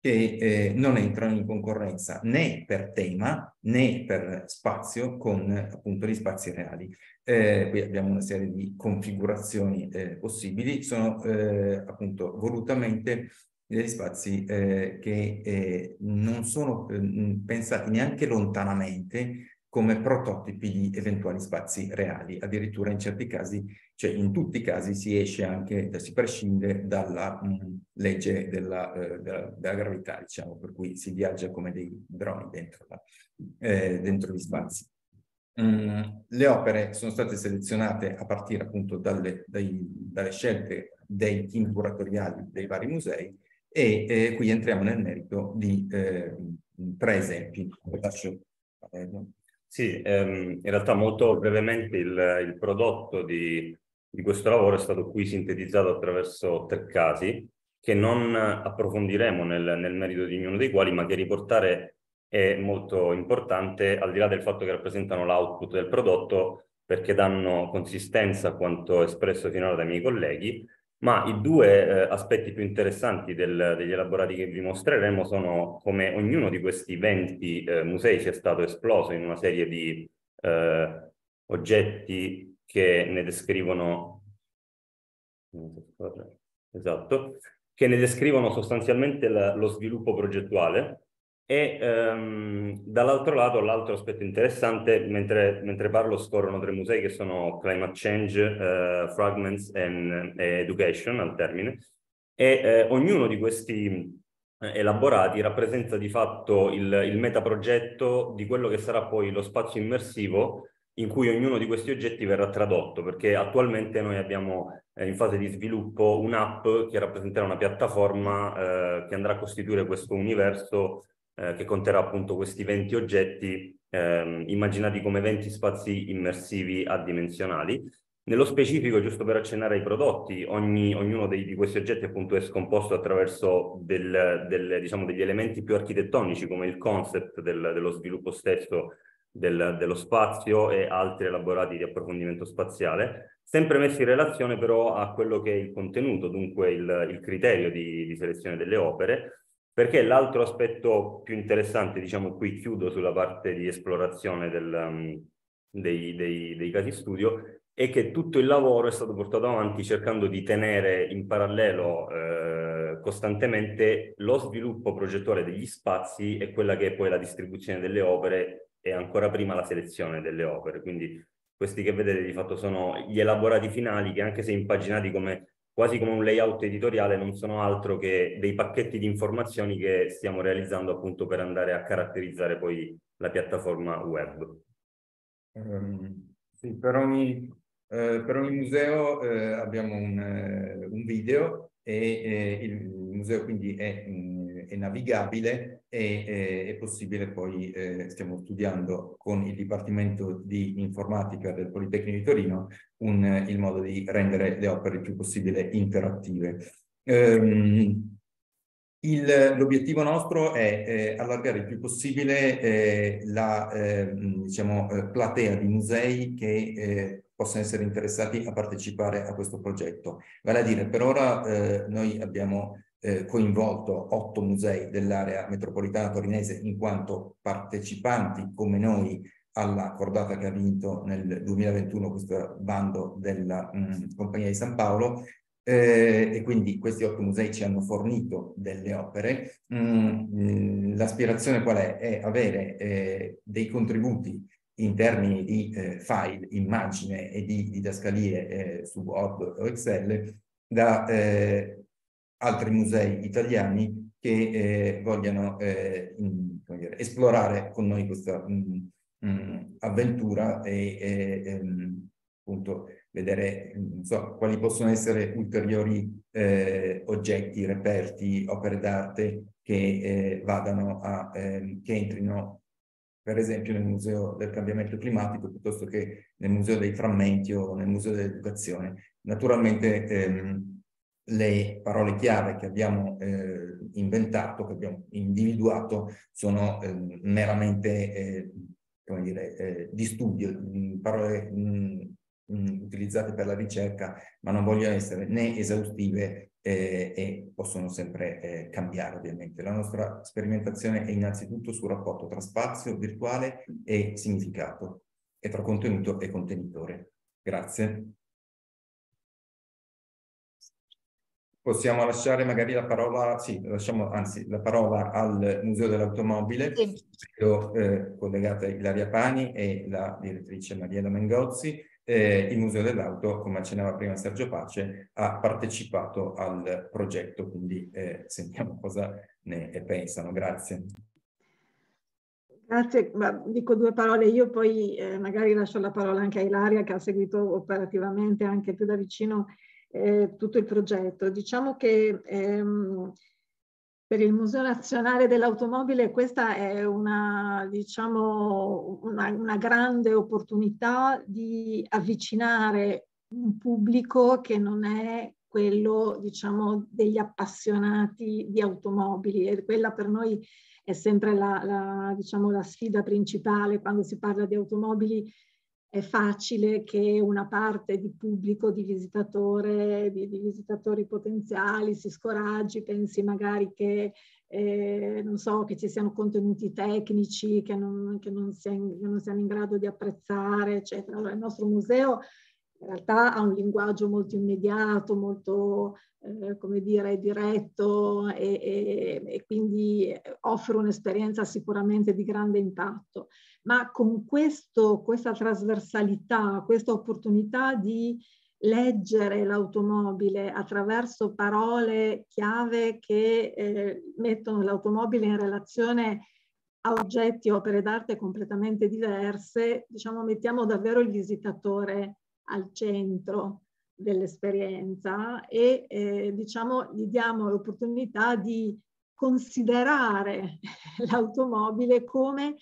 che eh, non entrano in concorrenza né per tema né per spazio con appunto gli spazi reali. Eh, qui abbiamo una serie di configurazioni eh, possibili, sono appunto volutamente degli spazi che non sono pensati neanche lontanamente come prototipi di eventuali spazi reali. Addirittura in certi casi, cioè in tutti i casi, si esce anche, si prescinde dalla mh, mm, legge della, eh, della, della, gravità, diciamo, per cui si viaggia come dei droni dentro, la, eh, dentro gli spazi. Mm, le opere sono state selezionate a partire appunto dalle, dai, dalle scelte dei team curatoriali dei vari musei e eh, qui entriamo nel merito di eh, tre esempi. Lascio, sì, ehm, in realtà molto brevemente il, il prodotto di, di, questo lavoro è stato qui sintetizzato attraverso tre casi che non approfondiremo nel, nel merito di ognuno dei quali, ma che riportare è molto importante al di là del fatto che rappresentano l'output del prodotto perché danno consistenza a quanto espresso finora dai miei colleghi ma i due eh, aspetti più interessanti del, degli elaborati che vi mostreremo sono come ognuno di questi 20 eh, musei sia stato esploso in una serie di eh, oggetti che ne descrivono esatto, che ne descrivono sostanzialmente la, lo sviluppo progettuale e um, dall'altro lato, l'altro aspetto interessante, mentre, mentre, parlo scorrono tre musei che sono Climate Change, uh, Fragments and uh, Education al termine, e uh, ognuno di questi elaborati rappresenta di fatto il, il metaprogetto di quello che sarà poi lo spazio immersivo in cui ognuno di questi oggetti verrà tradotto, perché attualmente noi abbiamo eh, in fase di sviluppo un'app che rappresenterà una piattaforma eh, che andrà a costituire questo universo eh, che conterrà appunto questi 20 oggetti ehm, immaginati come 20 spazi immersivi adimensionali. Nello specifico, giusto per accennare ai prodotti, ogni, ognuno dei, di questi oggetti appunto è scomposto attraverso del, del, diciamo, degli elementi più architettonici come il concept del, dello sviluppo stesso del, dello spazio e altri elaborati di approfondimento spaziale, sempre messi in relazione però a quello che è il contenuto, dunque il, il criterio di, di selezione delle opere, perché l'altro aspetto più interessante, diciamo qui chiudo sulla parte di esplorazione del, um, dei, dei, dei casi studio, è che tutto il lavoro è stato portato avanti cercando di tenere in parallelo eh, costantemente lo sviluppo progettuale degli spazi e quella che è poi la distribuzione delle opere e ancora prima la selezione delle opere. Quindi questi che vedete di fatto sono gli elaborati finali che anche se impaginati come quasi come un layout editoriale, non sono altro che dei pacchetti di informazioni che stiamo realizzando appunto per andare a caratterizzare poi la piattaforma web. Um, sì, per ogni, eh, per ogni museo eh, abbiamo un, eh, un, video e eh, il museo quindi è è navigabile e è, è possibile poi, eh, stiamo studiando con il Dipartimento di Informatica del Politecnico di Torino un, il modo di rendere le opere il più possibile interattive. Um, L'obiettivo nostro è eh, allargare il più possibile eh, la eh, diciamo, eh, platea di musei che eh, possano essere interessati a partecipare a questo progetto. Vale a dire, per ora eh, noi abbiamo eh, coinvolto otto musei dell'area metropolitana torinese in quanto partecipanti come noi alla cordata che ha vinto nel 2021 questo bando della mh, mm, Compagnia di San Paolo eh, e quindi questi otto musei ci hanno fornito delle opere. Mm, mm, l'aspirazione qual è? È avere eh, dei contributi in termini di eh, file, immagine e di didascalie eh, su Word o Excel da eh, altri musei italiani che eh, vogliano eh, in, dire, esplorare con noi questa mh, mm, mh, mm, avventura e, e ehm, appunto vedere so, quali possono essere ulteriori eh, oggetti, reperti, opere d'arte che eh, vadano a, ehm, che entrino per esempio nel Museo del Cambiamento Climatico piuttosto che nel Museo dei Frammenti o nel Museo dell'Educazione. Naturalmente ehm, le parole chiave che abbiamo eh, inventato, che abbiamo individuato, sono eh, meramente eh, come dire, eh, di studio, parole mh, utilizzate per la ricerca, ma non vogliono essere né esaustive eh, e possono sempre eh, cambiare ovviamente. La nostra sperimentazione è innanzitutto sul rapporto tra spazio virtuale e significato e tra contenuto e contenitore. Grazie. Possiamo lasciare magari la parola, sì, lasciamo anzi la parola al Museo dell'Automobile, sì. eh, collegata a Ilaria Pani e la direttrice Mariella Mengozzi. Eh, il Museo dell'Auto, come accennava prima Sergio Pace, ha partecipato al progetto, quindi eh, sentiamo cosa ne pensano. Grazie. Grazie, ma dico due parole io, poi eh, magari lascio la parola anche a Ilaria che ha seguito operativamente anche più da vicino eh, tutto il progetto. Diciamo che ehm, per il Museo Nazionale dell'Automobile questa è una, diciamo, una, una grande opportunità di avvicinare un pubblico che non è quello, diciamo, degli appassionati di automobili e quella per noi è sempre la, la, diciamo, la sfida principale quando si parla di automobili è facile che una parte di pubblico, di visitatore, di, di visitatori potenziali si scoraggi, pensi magari che, eh, so, che ci siano contenuti tecnici che non, che non, in, che non siano in grado di apprezzare, eccetera. Allora, il nostro museo in realtà ha un linguaggio molto immediato, molto, eh, come dire, diretto e, e, e quindi offre un'esperienza sicuramente di grande impatto. Ma con questo, questa trasversalità, questa opportunità di leggere l'automobile attraverso parole chiave che eh, mettono l'automobile in relazione a oggetti, opere d'arte completamente diverse, diciamo, mettiamo davvero il visitatore al centro dell'esperienza e eh, diciamo gli diamo l'opportunità di considerare [laughs] l'automobile come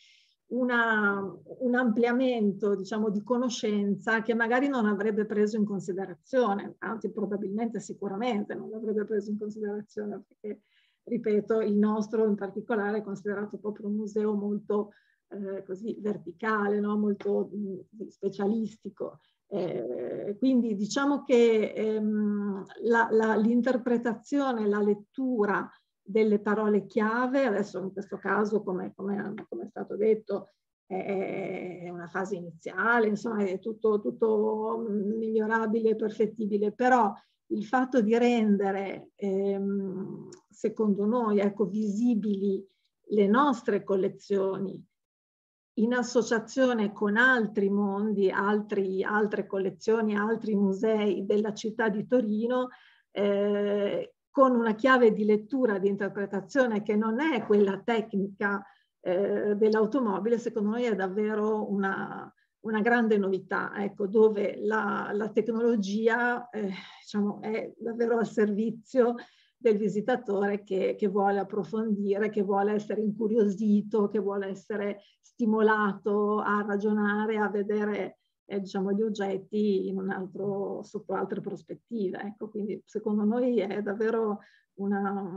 una, un ampliamento diciamo, di conoscenza che magari non avrebbe preso in considerazione, anzi probabilmente sicuramente non l'avrebbe preso in considerazione perché, ripeto, il nostro in particolare è considerato proprio un museo molto eh, così verticale, no? molto mh, mm, specialistico. Eh, quindi diciamo che ehm, la, la, l'interpretazione, la lettura delle parole chiave, adesso in questo caso come, come, come è stato detto è una fase iniziale, insomma è tutto, tutto migliorabile e perfettibile, però il fatto di rendere, ehm, secondo noi, ecco, visibili le nostre collezioni in associazione con altri mondi, altri, altre collezioni, altri musei della città di Torino, eh, con una chiave di lettura, di interpretazione che non è quella tecnica eh, dell'automobile, secondo noi è davvero una, una grande novità, ecco, dove la, la tecnologia eh, diciamo, è davvero al servizio del visitatore che, che, vuole approfondire, che vuole essere incuriosito, che vuole essere stimolato a ragionare, a vedere eh, diciamo, gli oggetti altro, sotto altre prospettive. Ecco, quindi secondo noi è davvero una,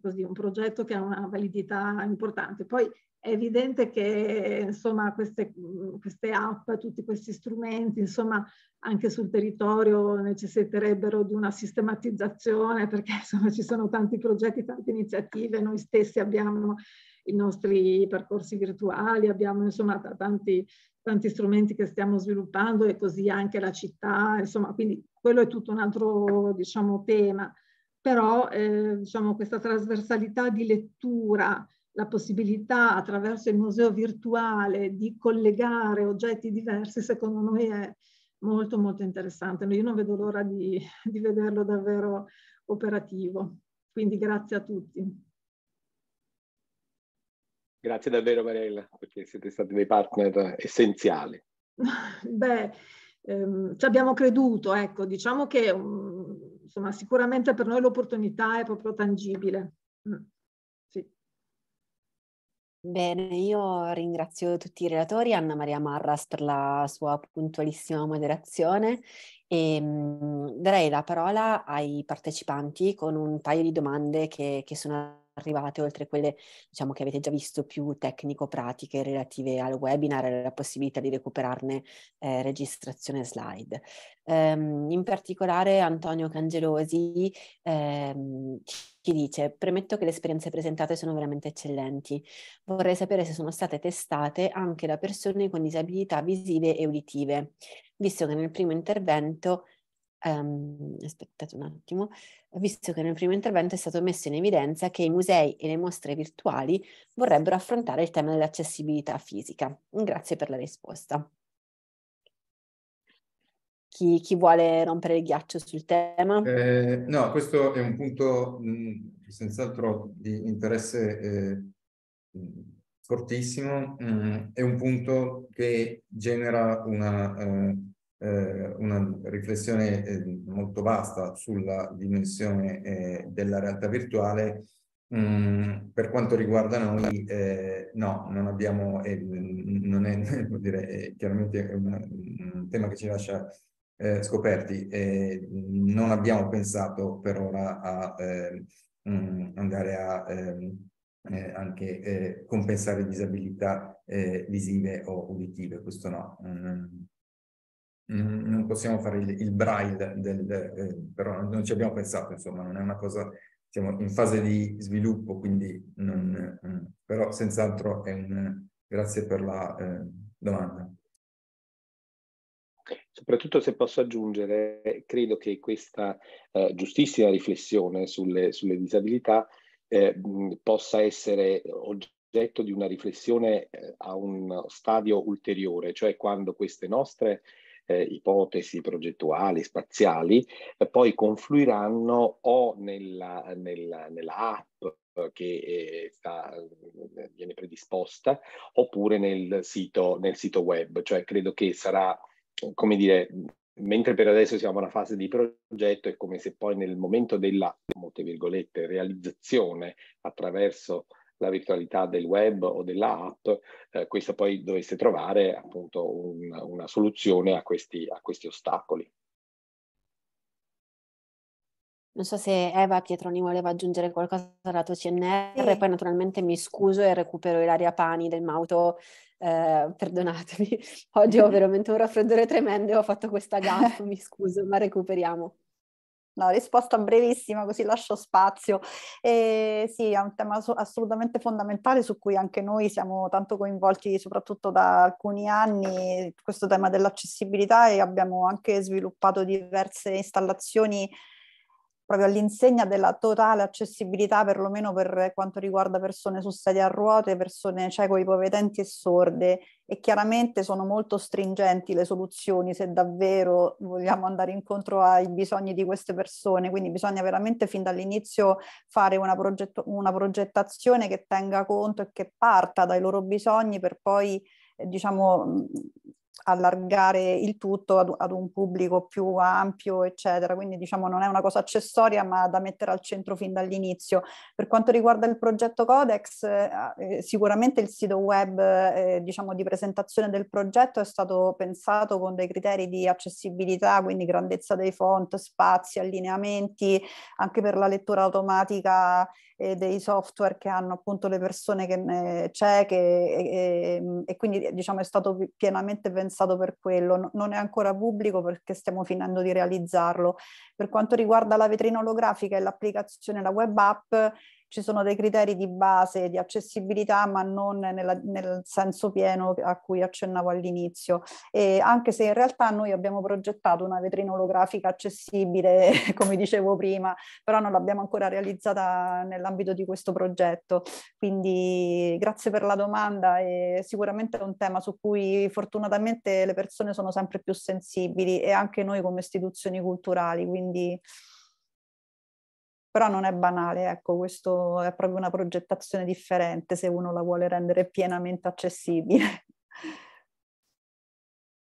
così, un progetto che ha una validità importante. Poi è evidente che insomma, queste, queste app, tutti questi strumenti, insomma, anche sul territorio necessiterebbero di una sistematizzazione perché [laughs] insomma, ci sono tanti progetti, tante iniziative, noi stessi abbiamo i nostri percorsi virtuali, abbiamo insomma tanti, tanti strumenti che stiamo sviluppando e così anche la città, insomma, quindi quello è tutto un altro, diciamo, tema. Però, eh, diciamo, questa trasversalità di lettura, la possibilità attraverso il museo virtuale di collegare oggetti diversi, secondo noi è molto, molto interessante. Io non vedo l'ora di, di vederlo davvero operativo. Quindi grazie a tutti. Grazie davvero Mariella, perché siete stati dei partner essenziali. [laughs] Beh, ehm, ci abbiamo creduto, ecco, diciamo che um, insomma, sicuramente per noi l'opportunità è proprio tangibile. Mm. Bene, io ringrazio tutti i relatori, Anna Maria Marras per la sua puntualissima moderazione e mh, darei la parola ai partecipanti con un paio di domande che, che sono arrivate, oltre quelle diciamo, che avete già visto più tecnico-pratiche relative al webinar e alla possibilità di recuperarne eh, registrazione slide. Um, in particolare Antonio Cangelosi um, ci dice, premetto che le esperienze presentate sono veramente eccellenti. Vorrei sapere se sono state testate anche da persone con disabilità visive e uditive, visto che nel primo intervento Um, aspettate un attimo, visto che nel primo intervento è stato messo in evidenza che i musei e le mostre virtuali vorrebbero affrontare il tema dell'accessibilità fisica. Grazie per la risposta. Chi, chi vuole rompere il ghiaccio sul tema? Eh, no, questo è un punto mh, senz'altro di interesse eh, fortissimo, mh, è un punto che genera una... Eh, eh, una riflessione eh, molto vasta sulla dimensione eh, della realtà virtuale. Mm, per quanto riguarda noi, no, non abbiamo, non è, [laughs] dire, è chiaramente un, un, tema che ci lascia eh, scoperti. non abbiamo pensato per ora a mm, andare a ehm, anche compensare disabilità visive o uditive, questo no. Non possiamo fare il, il braille, del, eh, però non ci abbiamo pensato, insomma, non è una cosa, siamo in fase di sviluppo, quindi non, mm, però senz'altro è un, grazie per la eh, domanda. Soprattutto se posso aggiungere, credo che questa eh, giustissima riflessione sulle, sulle disabilità eh, possa essere oggetto di una riflessione eh, a un stadio ulteriore, cioè quando queste nostre eh, ipotesi progettuali, spaziali, eh, poi confluiranno o nella, nella, nella app che sta, eh, viene predisposta oppure nel sito, nel sito web. Cioè credo che sarà, come dire, mentre per adesso siamo in una fase di progetto, è come se poi nel momento della, molte virgolette, realizzazione attraverso la virtualità del web o della app, eh, questo poi dovesse trovare appunto un, una soluzione a questi, a questi ostacoli. Non so se Eva Pietroni voleva aggiungere qualcosa dal lato CNR, sì. poi naturalmente mi scuso e recupero Ilaria Pani del Mauto, eh, perdonatemi, [laughs] oggi ho [laughs] veramente un raffreddore tremendo e ho fatto questa gaffa, mi scuso, ma recuperiamo. No, risposta brevissima, così lascio spazio. E sì, è un tema assolutamente fondamentale su cui anche noi siamo tanto coinvolti, soprattutto da alcuni anni, questo tema dell'accessibilità e abbiamo anche sviluppato diverse installazioni proprio all'insegna della totale accessibilità, perlomeno per quanto riguarda persone su sedia a ruote, persone cieco, ipovedenti e sorde. E chiaramente sono molto stringenti le soluzioni se davvero vogliamo andare incontro ai bisogni di queste persone. Quindi bisogna veramente fin dall'inizio fare una, progetto- una progettazione che tenga conto e che parta dai loro bisogni per poi eh, diciamo allargare il tutto ad, ad, un pubblico più ampio, eccetera. Quindi diciamo non è una cosa accessoria, ma da mettere al centro fin dall'inizio. Per quanto riguarda il progetto Codex, eh, eh, sicuramente il sito web eh, diciamo di presentazione del progetto è stato pensato con dei criteri di accessibilità, quindi grandezza dei font, spazi, allineamenti, anche per la lettura automatica eh, dei software che hanno appunto le persone che, eh, cieche e, e, e, quindi diciamo è stato pienamente per quello. non è ancora pubblico perché stiamo finendo di realizzarlo. Per quanto riguarda la vetrina olografica e l'applicazione, la web app, ci sono dei criteri di base di accessibilità, ma non nella, nel senso pieno a cui accennavo all'inizio. E anche se in realtà noi abbiamo progettato una vetrina olografica accessibile, [laughs] come dicevo prima, però non l'abbiamo ancora realizzata nell'ambito di questo progetto. Quindi grazie per la domanda e sicuramente è un tema su cui fortunatamente le persone sono sempre più sensibili e anche noi come istituzioni culturali. Quindi però non è banale, ecco, questo è proprio una progettazione differente se uno la vuole rendere pienamente accessibile.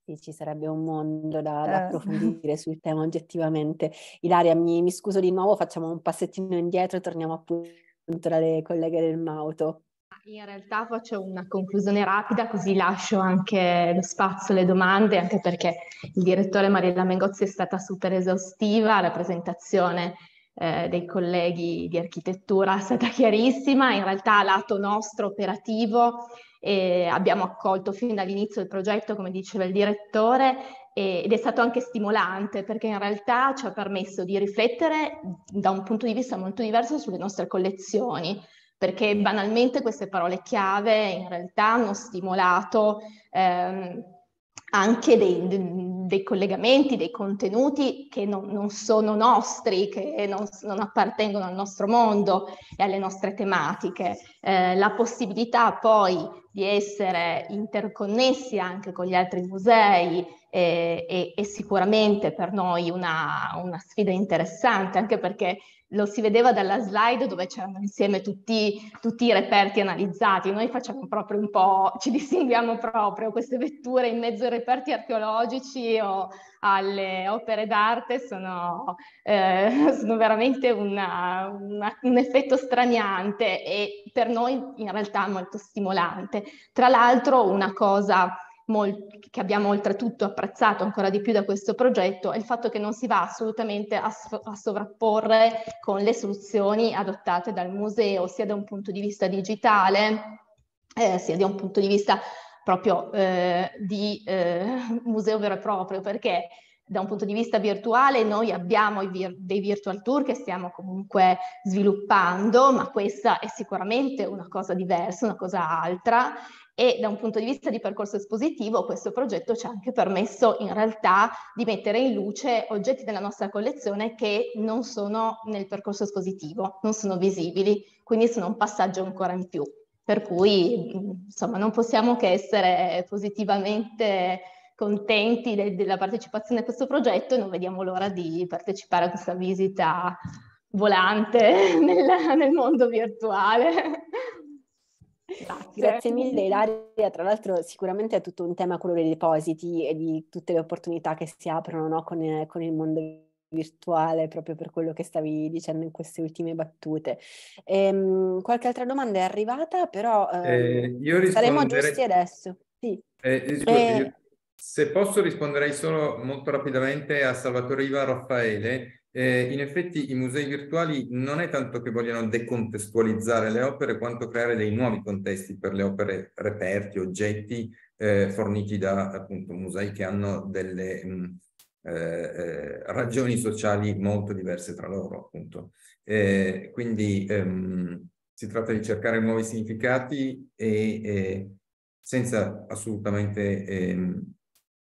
Sì, ci sarebbe un mondo da, da eh. approfondire sul tema oggettivamente. Ilaria, mi, mi, scuso di nuovo, facciamo un passettino indietro e torniamo appunto dalle colleghe del Mauto. In realtà faccio una conclusione rapida così lascio anche lo spazio alle domande, anche perché il direttore Mariella Mengozzi è stata super esaustiva, la presentazione eh, dei colleghi di architettura è stata chiarissima, in realtà lato nostro operativo eh, abbiamo accolto fin dall'inizio il progetto, come diceva il direttore, ed è stato anche stimolante perché in realtà ci ha permesso di riflettere da un punto di vista molto diverso sulle nostre collezioni, perché banalmente queste parole chiave in realtà hanno stimolato ehm, anche dei, dei, collegamenti, dei contenuti che non, non sono nostri, che non, non, appartengono al nostro mondo e alle nostre tematiche. Eh, la possibilità poi di essere interconnessi anche con gli altri musei eh, è, è, sicuramente per noi una, una sfida interessante, anche perché lo si vedeva dalla slide dove c'erano insieme tutti, tutti, i reperti analizzati. Noi facciamo proprio un po', ci distinguiamo proprio queste vetture in mezzo ai reperti archeologici o alle opere d'arte sono, eh, [laughs] sono veramente una, una, un effetto straniante e per noi in realtà molto stimolante. Tra l'altro una cosa che abbiamo oltretutto apprezzato ancora di più da questo progetto è il fatto che non si va assolutamente a, a sovrapporre con le soluzioni adottate dal museo, sia da un punto di vista digitale, eh, sia da un punto di vista proprio eh, di eh, museo vero e proprio, perché da un punto di vista virtuale noi abbiamo vir- dei virtual tour che stiamo comunque sviluppando, ma questa è sicuramente una cosa diversa, una cosa altra e da un punto di vista di percorso espositivo questo progetto ci ha anche permesso in realtà di mettere in luce oggetti della nostra collezione che non sono nel percorso espositivo, non sono visibili, quindi sono un passaggio ancora in più. Per cui insomma non possiamo che essere positivamente contenti de- della partecipazione a questo progetto e non vediamo l'ora di partecipare a questa visita volante [laughs] nel, nel mondo virtuale. Grazie. Grazie mille Ilaria, tra l'altro sicuramente è tutto un tema quello dei depositi e di tutte le opportunità che si aprono no, con, con, il mondo virtuale proprio per quello che stavi dicendo in queste ultime battute. Ehm, qualche altra domanda è arrivata, però eh, io saremo giusti adesso. Sì. Eh, scusi, io, se posso risponderei solo molto rapidamente a Salvatore Iva Raffaele. Eh, in effetti i musei virtuali non è tanto che vogliano decontestualizzare le opere quanto creare dei nuovi contesti per le opere reperti, oggetti eh, forniti da appunto musei che hanno delle mh, eh, eh, ragioni sociali molto diverse tra loro appunto. Eh, quindi ehm, si tratta di cercare nuovi significati e senza assolutamente ehm,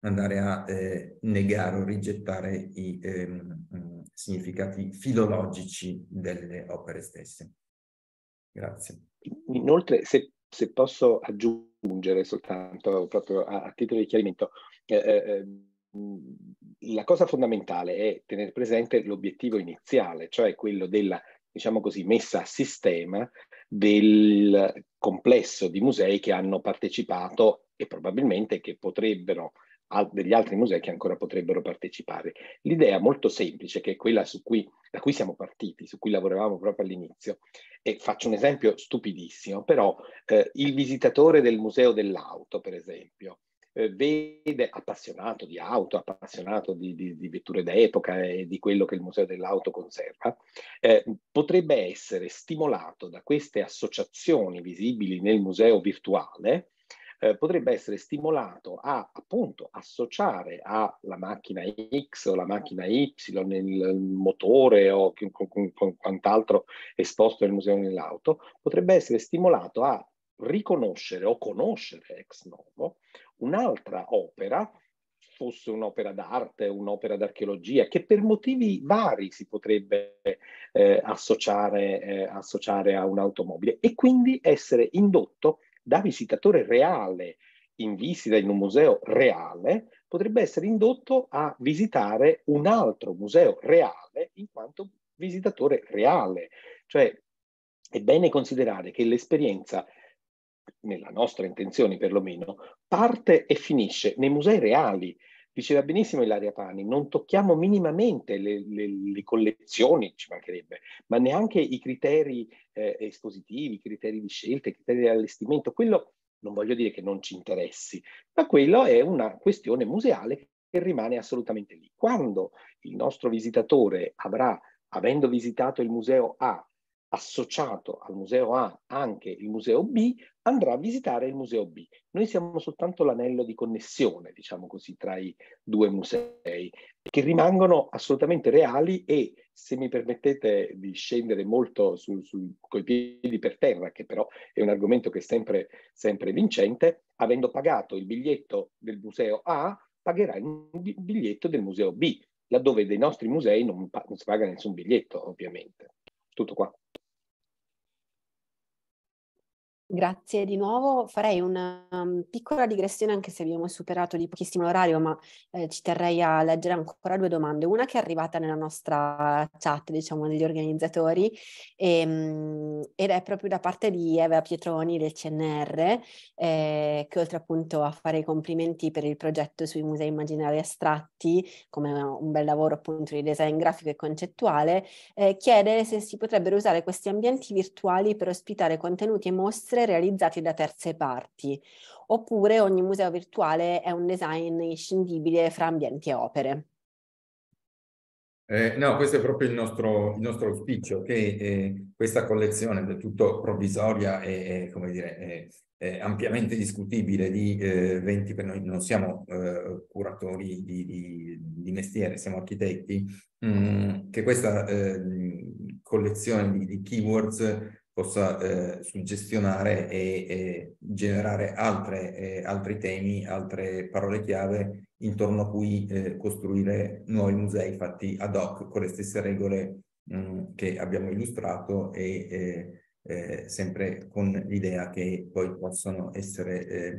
andare a eh, negare o rigettare i ehm, significati filologici delle opere stesse. Grazie. Inoltre, se, se posso aggiungere soltanto proprio a, a titolo di chiarimento, eh, eh, ehm, la cosa fondamentale è tenere presente l'obiettivo iniziale, cioè quello della, diciamo così, messa a sistema del complesso di musei che hanno partecipato e probabilmente che potrebbero degli altri musei che ancora potrebbero partecipare. L'idea molto semplice, che è quella cui, da cui siamo partiti, su cui lavoravamo proprio all'inizio, e faccio un esempio stupidissimo, però eh, il visitatore del museo dell'auto, per esempio, eh, vede appassionato di auto, appassionato di, di, di, vetture d'epoca e di quello che il Museo dell'Auto conserva, eh, potrebbe essere stimolato da queste associazioni visibili nel museo virtuale eh, potrebbe essere stimolato a appunto associare alla macchina X o la macchina Y, il motore o con, con, con quant'altro esposto nel museo dell'auto, potrebbe essere stimolato a riconoscere o conoscere ex novo un'altra opera fosse un'opera d'arte, un'opera d'archeologia, che per motivi vari si potrebbe eh, associare, eh, associare, a un'automobile e quindi essere indotto da visitatore reale in visita in un museo reale, potrebbe essere indotto a visitare un altro museo reale in quanto visitatore reale. Cioè è bene considerare che l'esperienza, nella nostra intenzione perlomeno, parte e finisce nei musei reali. Diceva benissimo Ilaria Pani, non tocchiamo minimamente le, le, le collezioni, ci mancherebbe, ma neanche i criteri eh, espositivi, i criteri di scelta, i criteri di allestimento. Quello non voglio dire che non ci interessi, ma quello è una questione museale che rimane assolutamente lì. Quando il nostro visitatore avrà, avendo visitato il museo A, associato al museo A anche il museo B, andrà a visitare il museo B. Noi siamo soltanto l'anello di connessione, diciamo così, tra i due musei, che rimangono assolutamente reali e, se mi permettete di scendere molto su, su, coi piedi per terra, che però è un argomento che è sempre, sempre vincente, avendo pagato il biglietto del museo A, pagherà il biglietto del museo B, laddove dei nostri musei non, non si paga nessun biglietto, ovviamente. Tutto qua. Grazie di nuovo. Farei una um, piccola digressione anche se abbiamo superato di pochissimo l'orario, ma eh, ci terrei a leggere ancora due domande. Una che è arrivata nella nostra chat, diciamo, degli organizzatori, e, ehm, ed è proprio da parte di Eva Pietroni del CNR, eh, che oltre appunto a fare i complimenti per il progetto sui musei immaginari astratti, come un bel lavoro appunto di design grafico e concettuale, eh, chiede se si potrebbero usare questi ambienti virtuali per ospitare contenuti e mostre opere realizzate da terze parti, oppure ogni museo virtuale è un design inscindibile fra ambienti e opere. Eh, no, questo è proprio il nostro, il nostro auspicio, che eh, questa collezione del tutto provvisoria e, come dire, è, è ampiamente discutibile di eh, 20, per noi non siamo eh, curatori di, di, di, mestiere, siamo architetti, mh, mm, che questa eh, collezione di, di keywords possa eh, suggestionare e, e generare altre, eh, altri temi, altre parole chiave intorno a cui eh, costruire nuovi musei fatti ad hoc con le stesse regole mh, mm, che abbiamo illustrato e eh, eh, sempre con l'idea che poi possono essere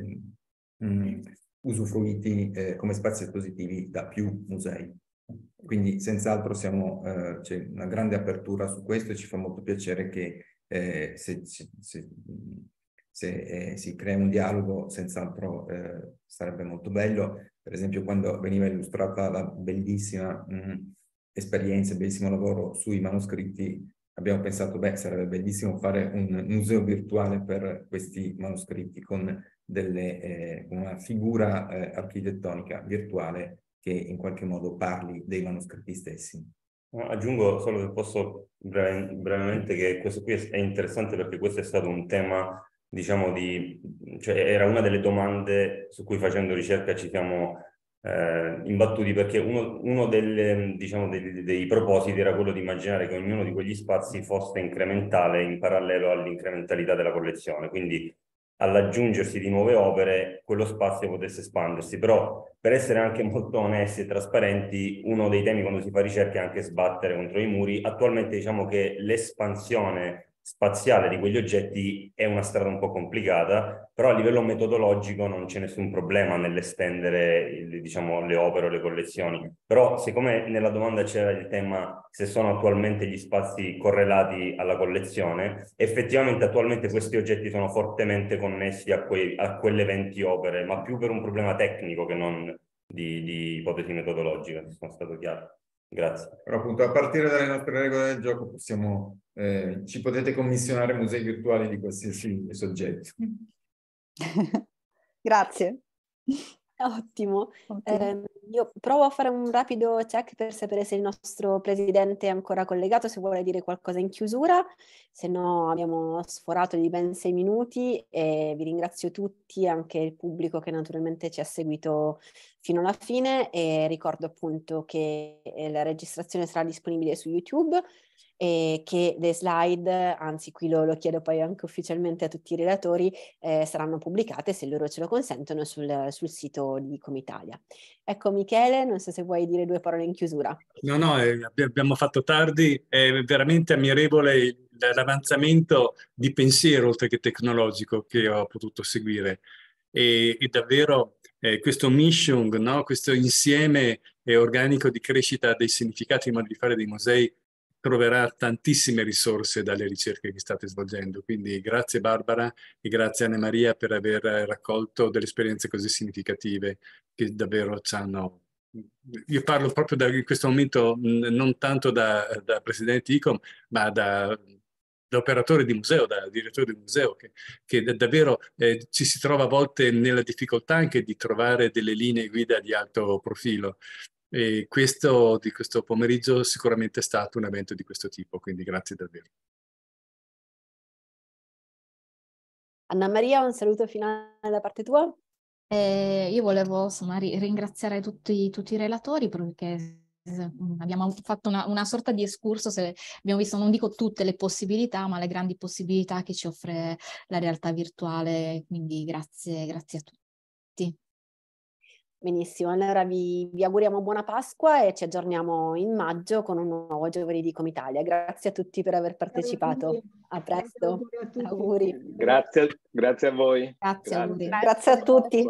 mh, ehm, mm, usufruiti eh, come spazi espositivi da più musei. Quindi senz'altro c'è una grande apertura su questo e ci fa molto piacere che eh, se, se, se, se eh, si crea un dialogo senz'altro eh, sarebbe molto bello. Per esempio quando veniva illustrata la bellissima mh, mm, esperienza, bellissimo lavoro sui manoscritti, abbiamo pensato, beh, sarebbe bellissimo fare un museo virtuale per questi manoscritti con, delle, eh, una figura eh, architettonica virtuale che in qualche modo parli dei manoscritti stessi. Aggiungo solo se posso breve, brevemente che questo qui è interessante perché questo è stato un tema, diciamo, di, cioè era una delle domande su cui facendo ricerca ci siamo eh, imbattuti perché uno, uno delle, diciamo, dei, dei, propositi era quello di immaginare che ognuno di quegli spazi fosse incrementale in parallelo all'incrementalità della collezione, quindi all'aggiungersi di nuove opere quello spazio potesse espandersi, però per essere anche [laughs] molto onesti e trasparenti, uno dei temi quando si fa ricerca è anche sbattere contro i muri. Attualmente diciamo che l'espansione spaziale di quegli oggetti è una strada un po' complicata, però a livello metodologico non c'è nessun problema nell'estendere diciamo, le opere o le collezioni. Però siccome nella domanda c'era il tema se sono attualmente gli spazi correlati alla collezione, effettivamente attualmente questi oggetti sono fortemente connessi a, quei, a quelle 20 opere, ma più per un problema tecnico che non di, di ipotesi metodologiche, se sono stato chiaro. Grazie. Però appunto a partire dalle nostre regole del gioco possiamo, eh, ci potete commissionare musei virtuali di qualsiasi soggetto. [laughs] Grazie. Ottimo. Eh, io provo a fare un rapido check per sapere se il nostro presidente è ancora collegato, se vuole dire qualcosa in chiusura, se no abbiamo sforato di ben sei minuti e vi ringrazio tutti, anche il pubblico che naturalmente ci ha seguito fino alla fine e ricordo appunto che la registrazione sarà disponibile su YouTube e che le slide, anzi qui lo, lo chiedo poi anche ufficialmente a tutti i relatori, eh, saranno pubblicate se loro ce lo consentono sul, sul, sito di Comitalia. Ecco Michele, non so se vuoi dire due parole in chiusura. No, no, eh, abbiamo fatto tardi, è veramente ammirevole l'avanzamento di pensiero oltre che tecnologico che ho potuto seguire e, e davvero eh, questo mission, no? questo insieme eh, organico di crescita dei significati e modi di fare dei musei troverà tantissime risorse dalle ricerche che state svolgendo. Quindi grazie Barbara e grazie Anna Maria per aver raccolto delle esperienze così significative che davvero ci hanno... Io parlo proprio da, in questo momento non tanto da, da presidente ICOM, ma da, da operatore di museo, da direttore di museo, che, che davvero eh, ci si trova a volte nella difficoltà anche di trovare delle linee guida di alto profilo. E questo di questo pomeriggio sicuramente è stato un evento di questo tipo, quindi grazie davvero. Anna Maria, un saluto finale da parte tua. Eh, io volevo insomma, ringraziare tutti, tutti, i relatori perché abbiamo fatto una, una, sorta di escurso, se abbiamo visto non dico tutte le possibilità, ma le grandi possibilità che ci offre la realtà virtuale, quindi grazie, grazie a tutti. Benissimo, allora vi, vi, auguriamo buona Pasqua e ci aggiorniamo in maggio con un nuovo Giovani di Comitalia. Grazie a tutti per aver partecipato. A presto. Auguri. Grazie, grazie a voi. Grazie, grazie. grazie a tutti.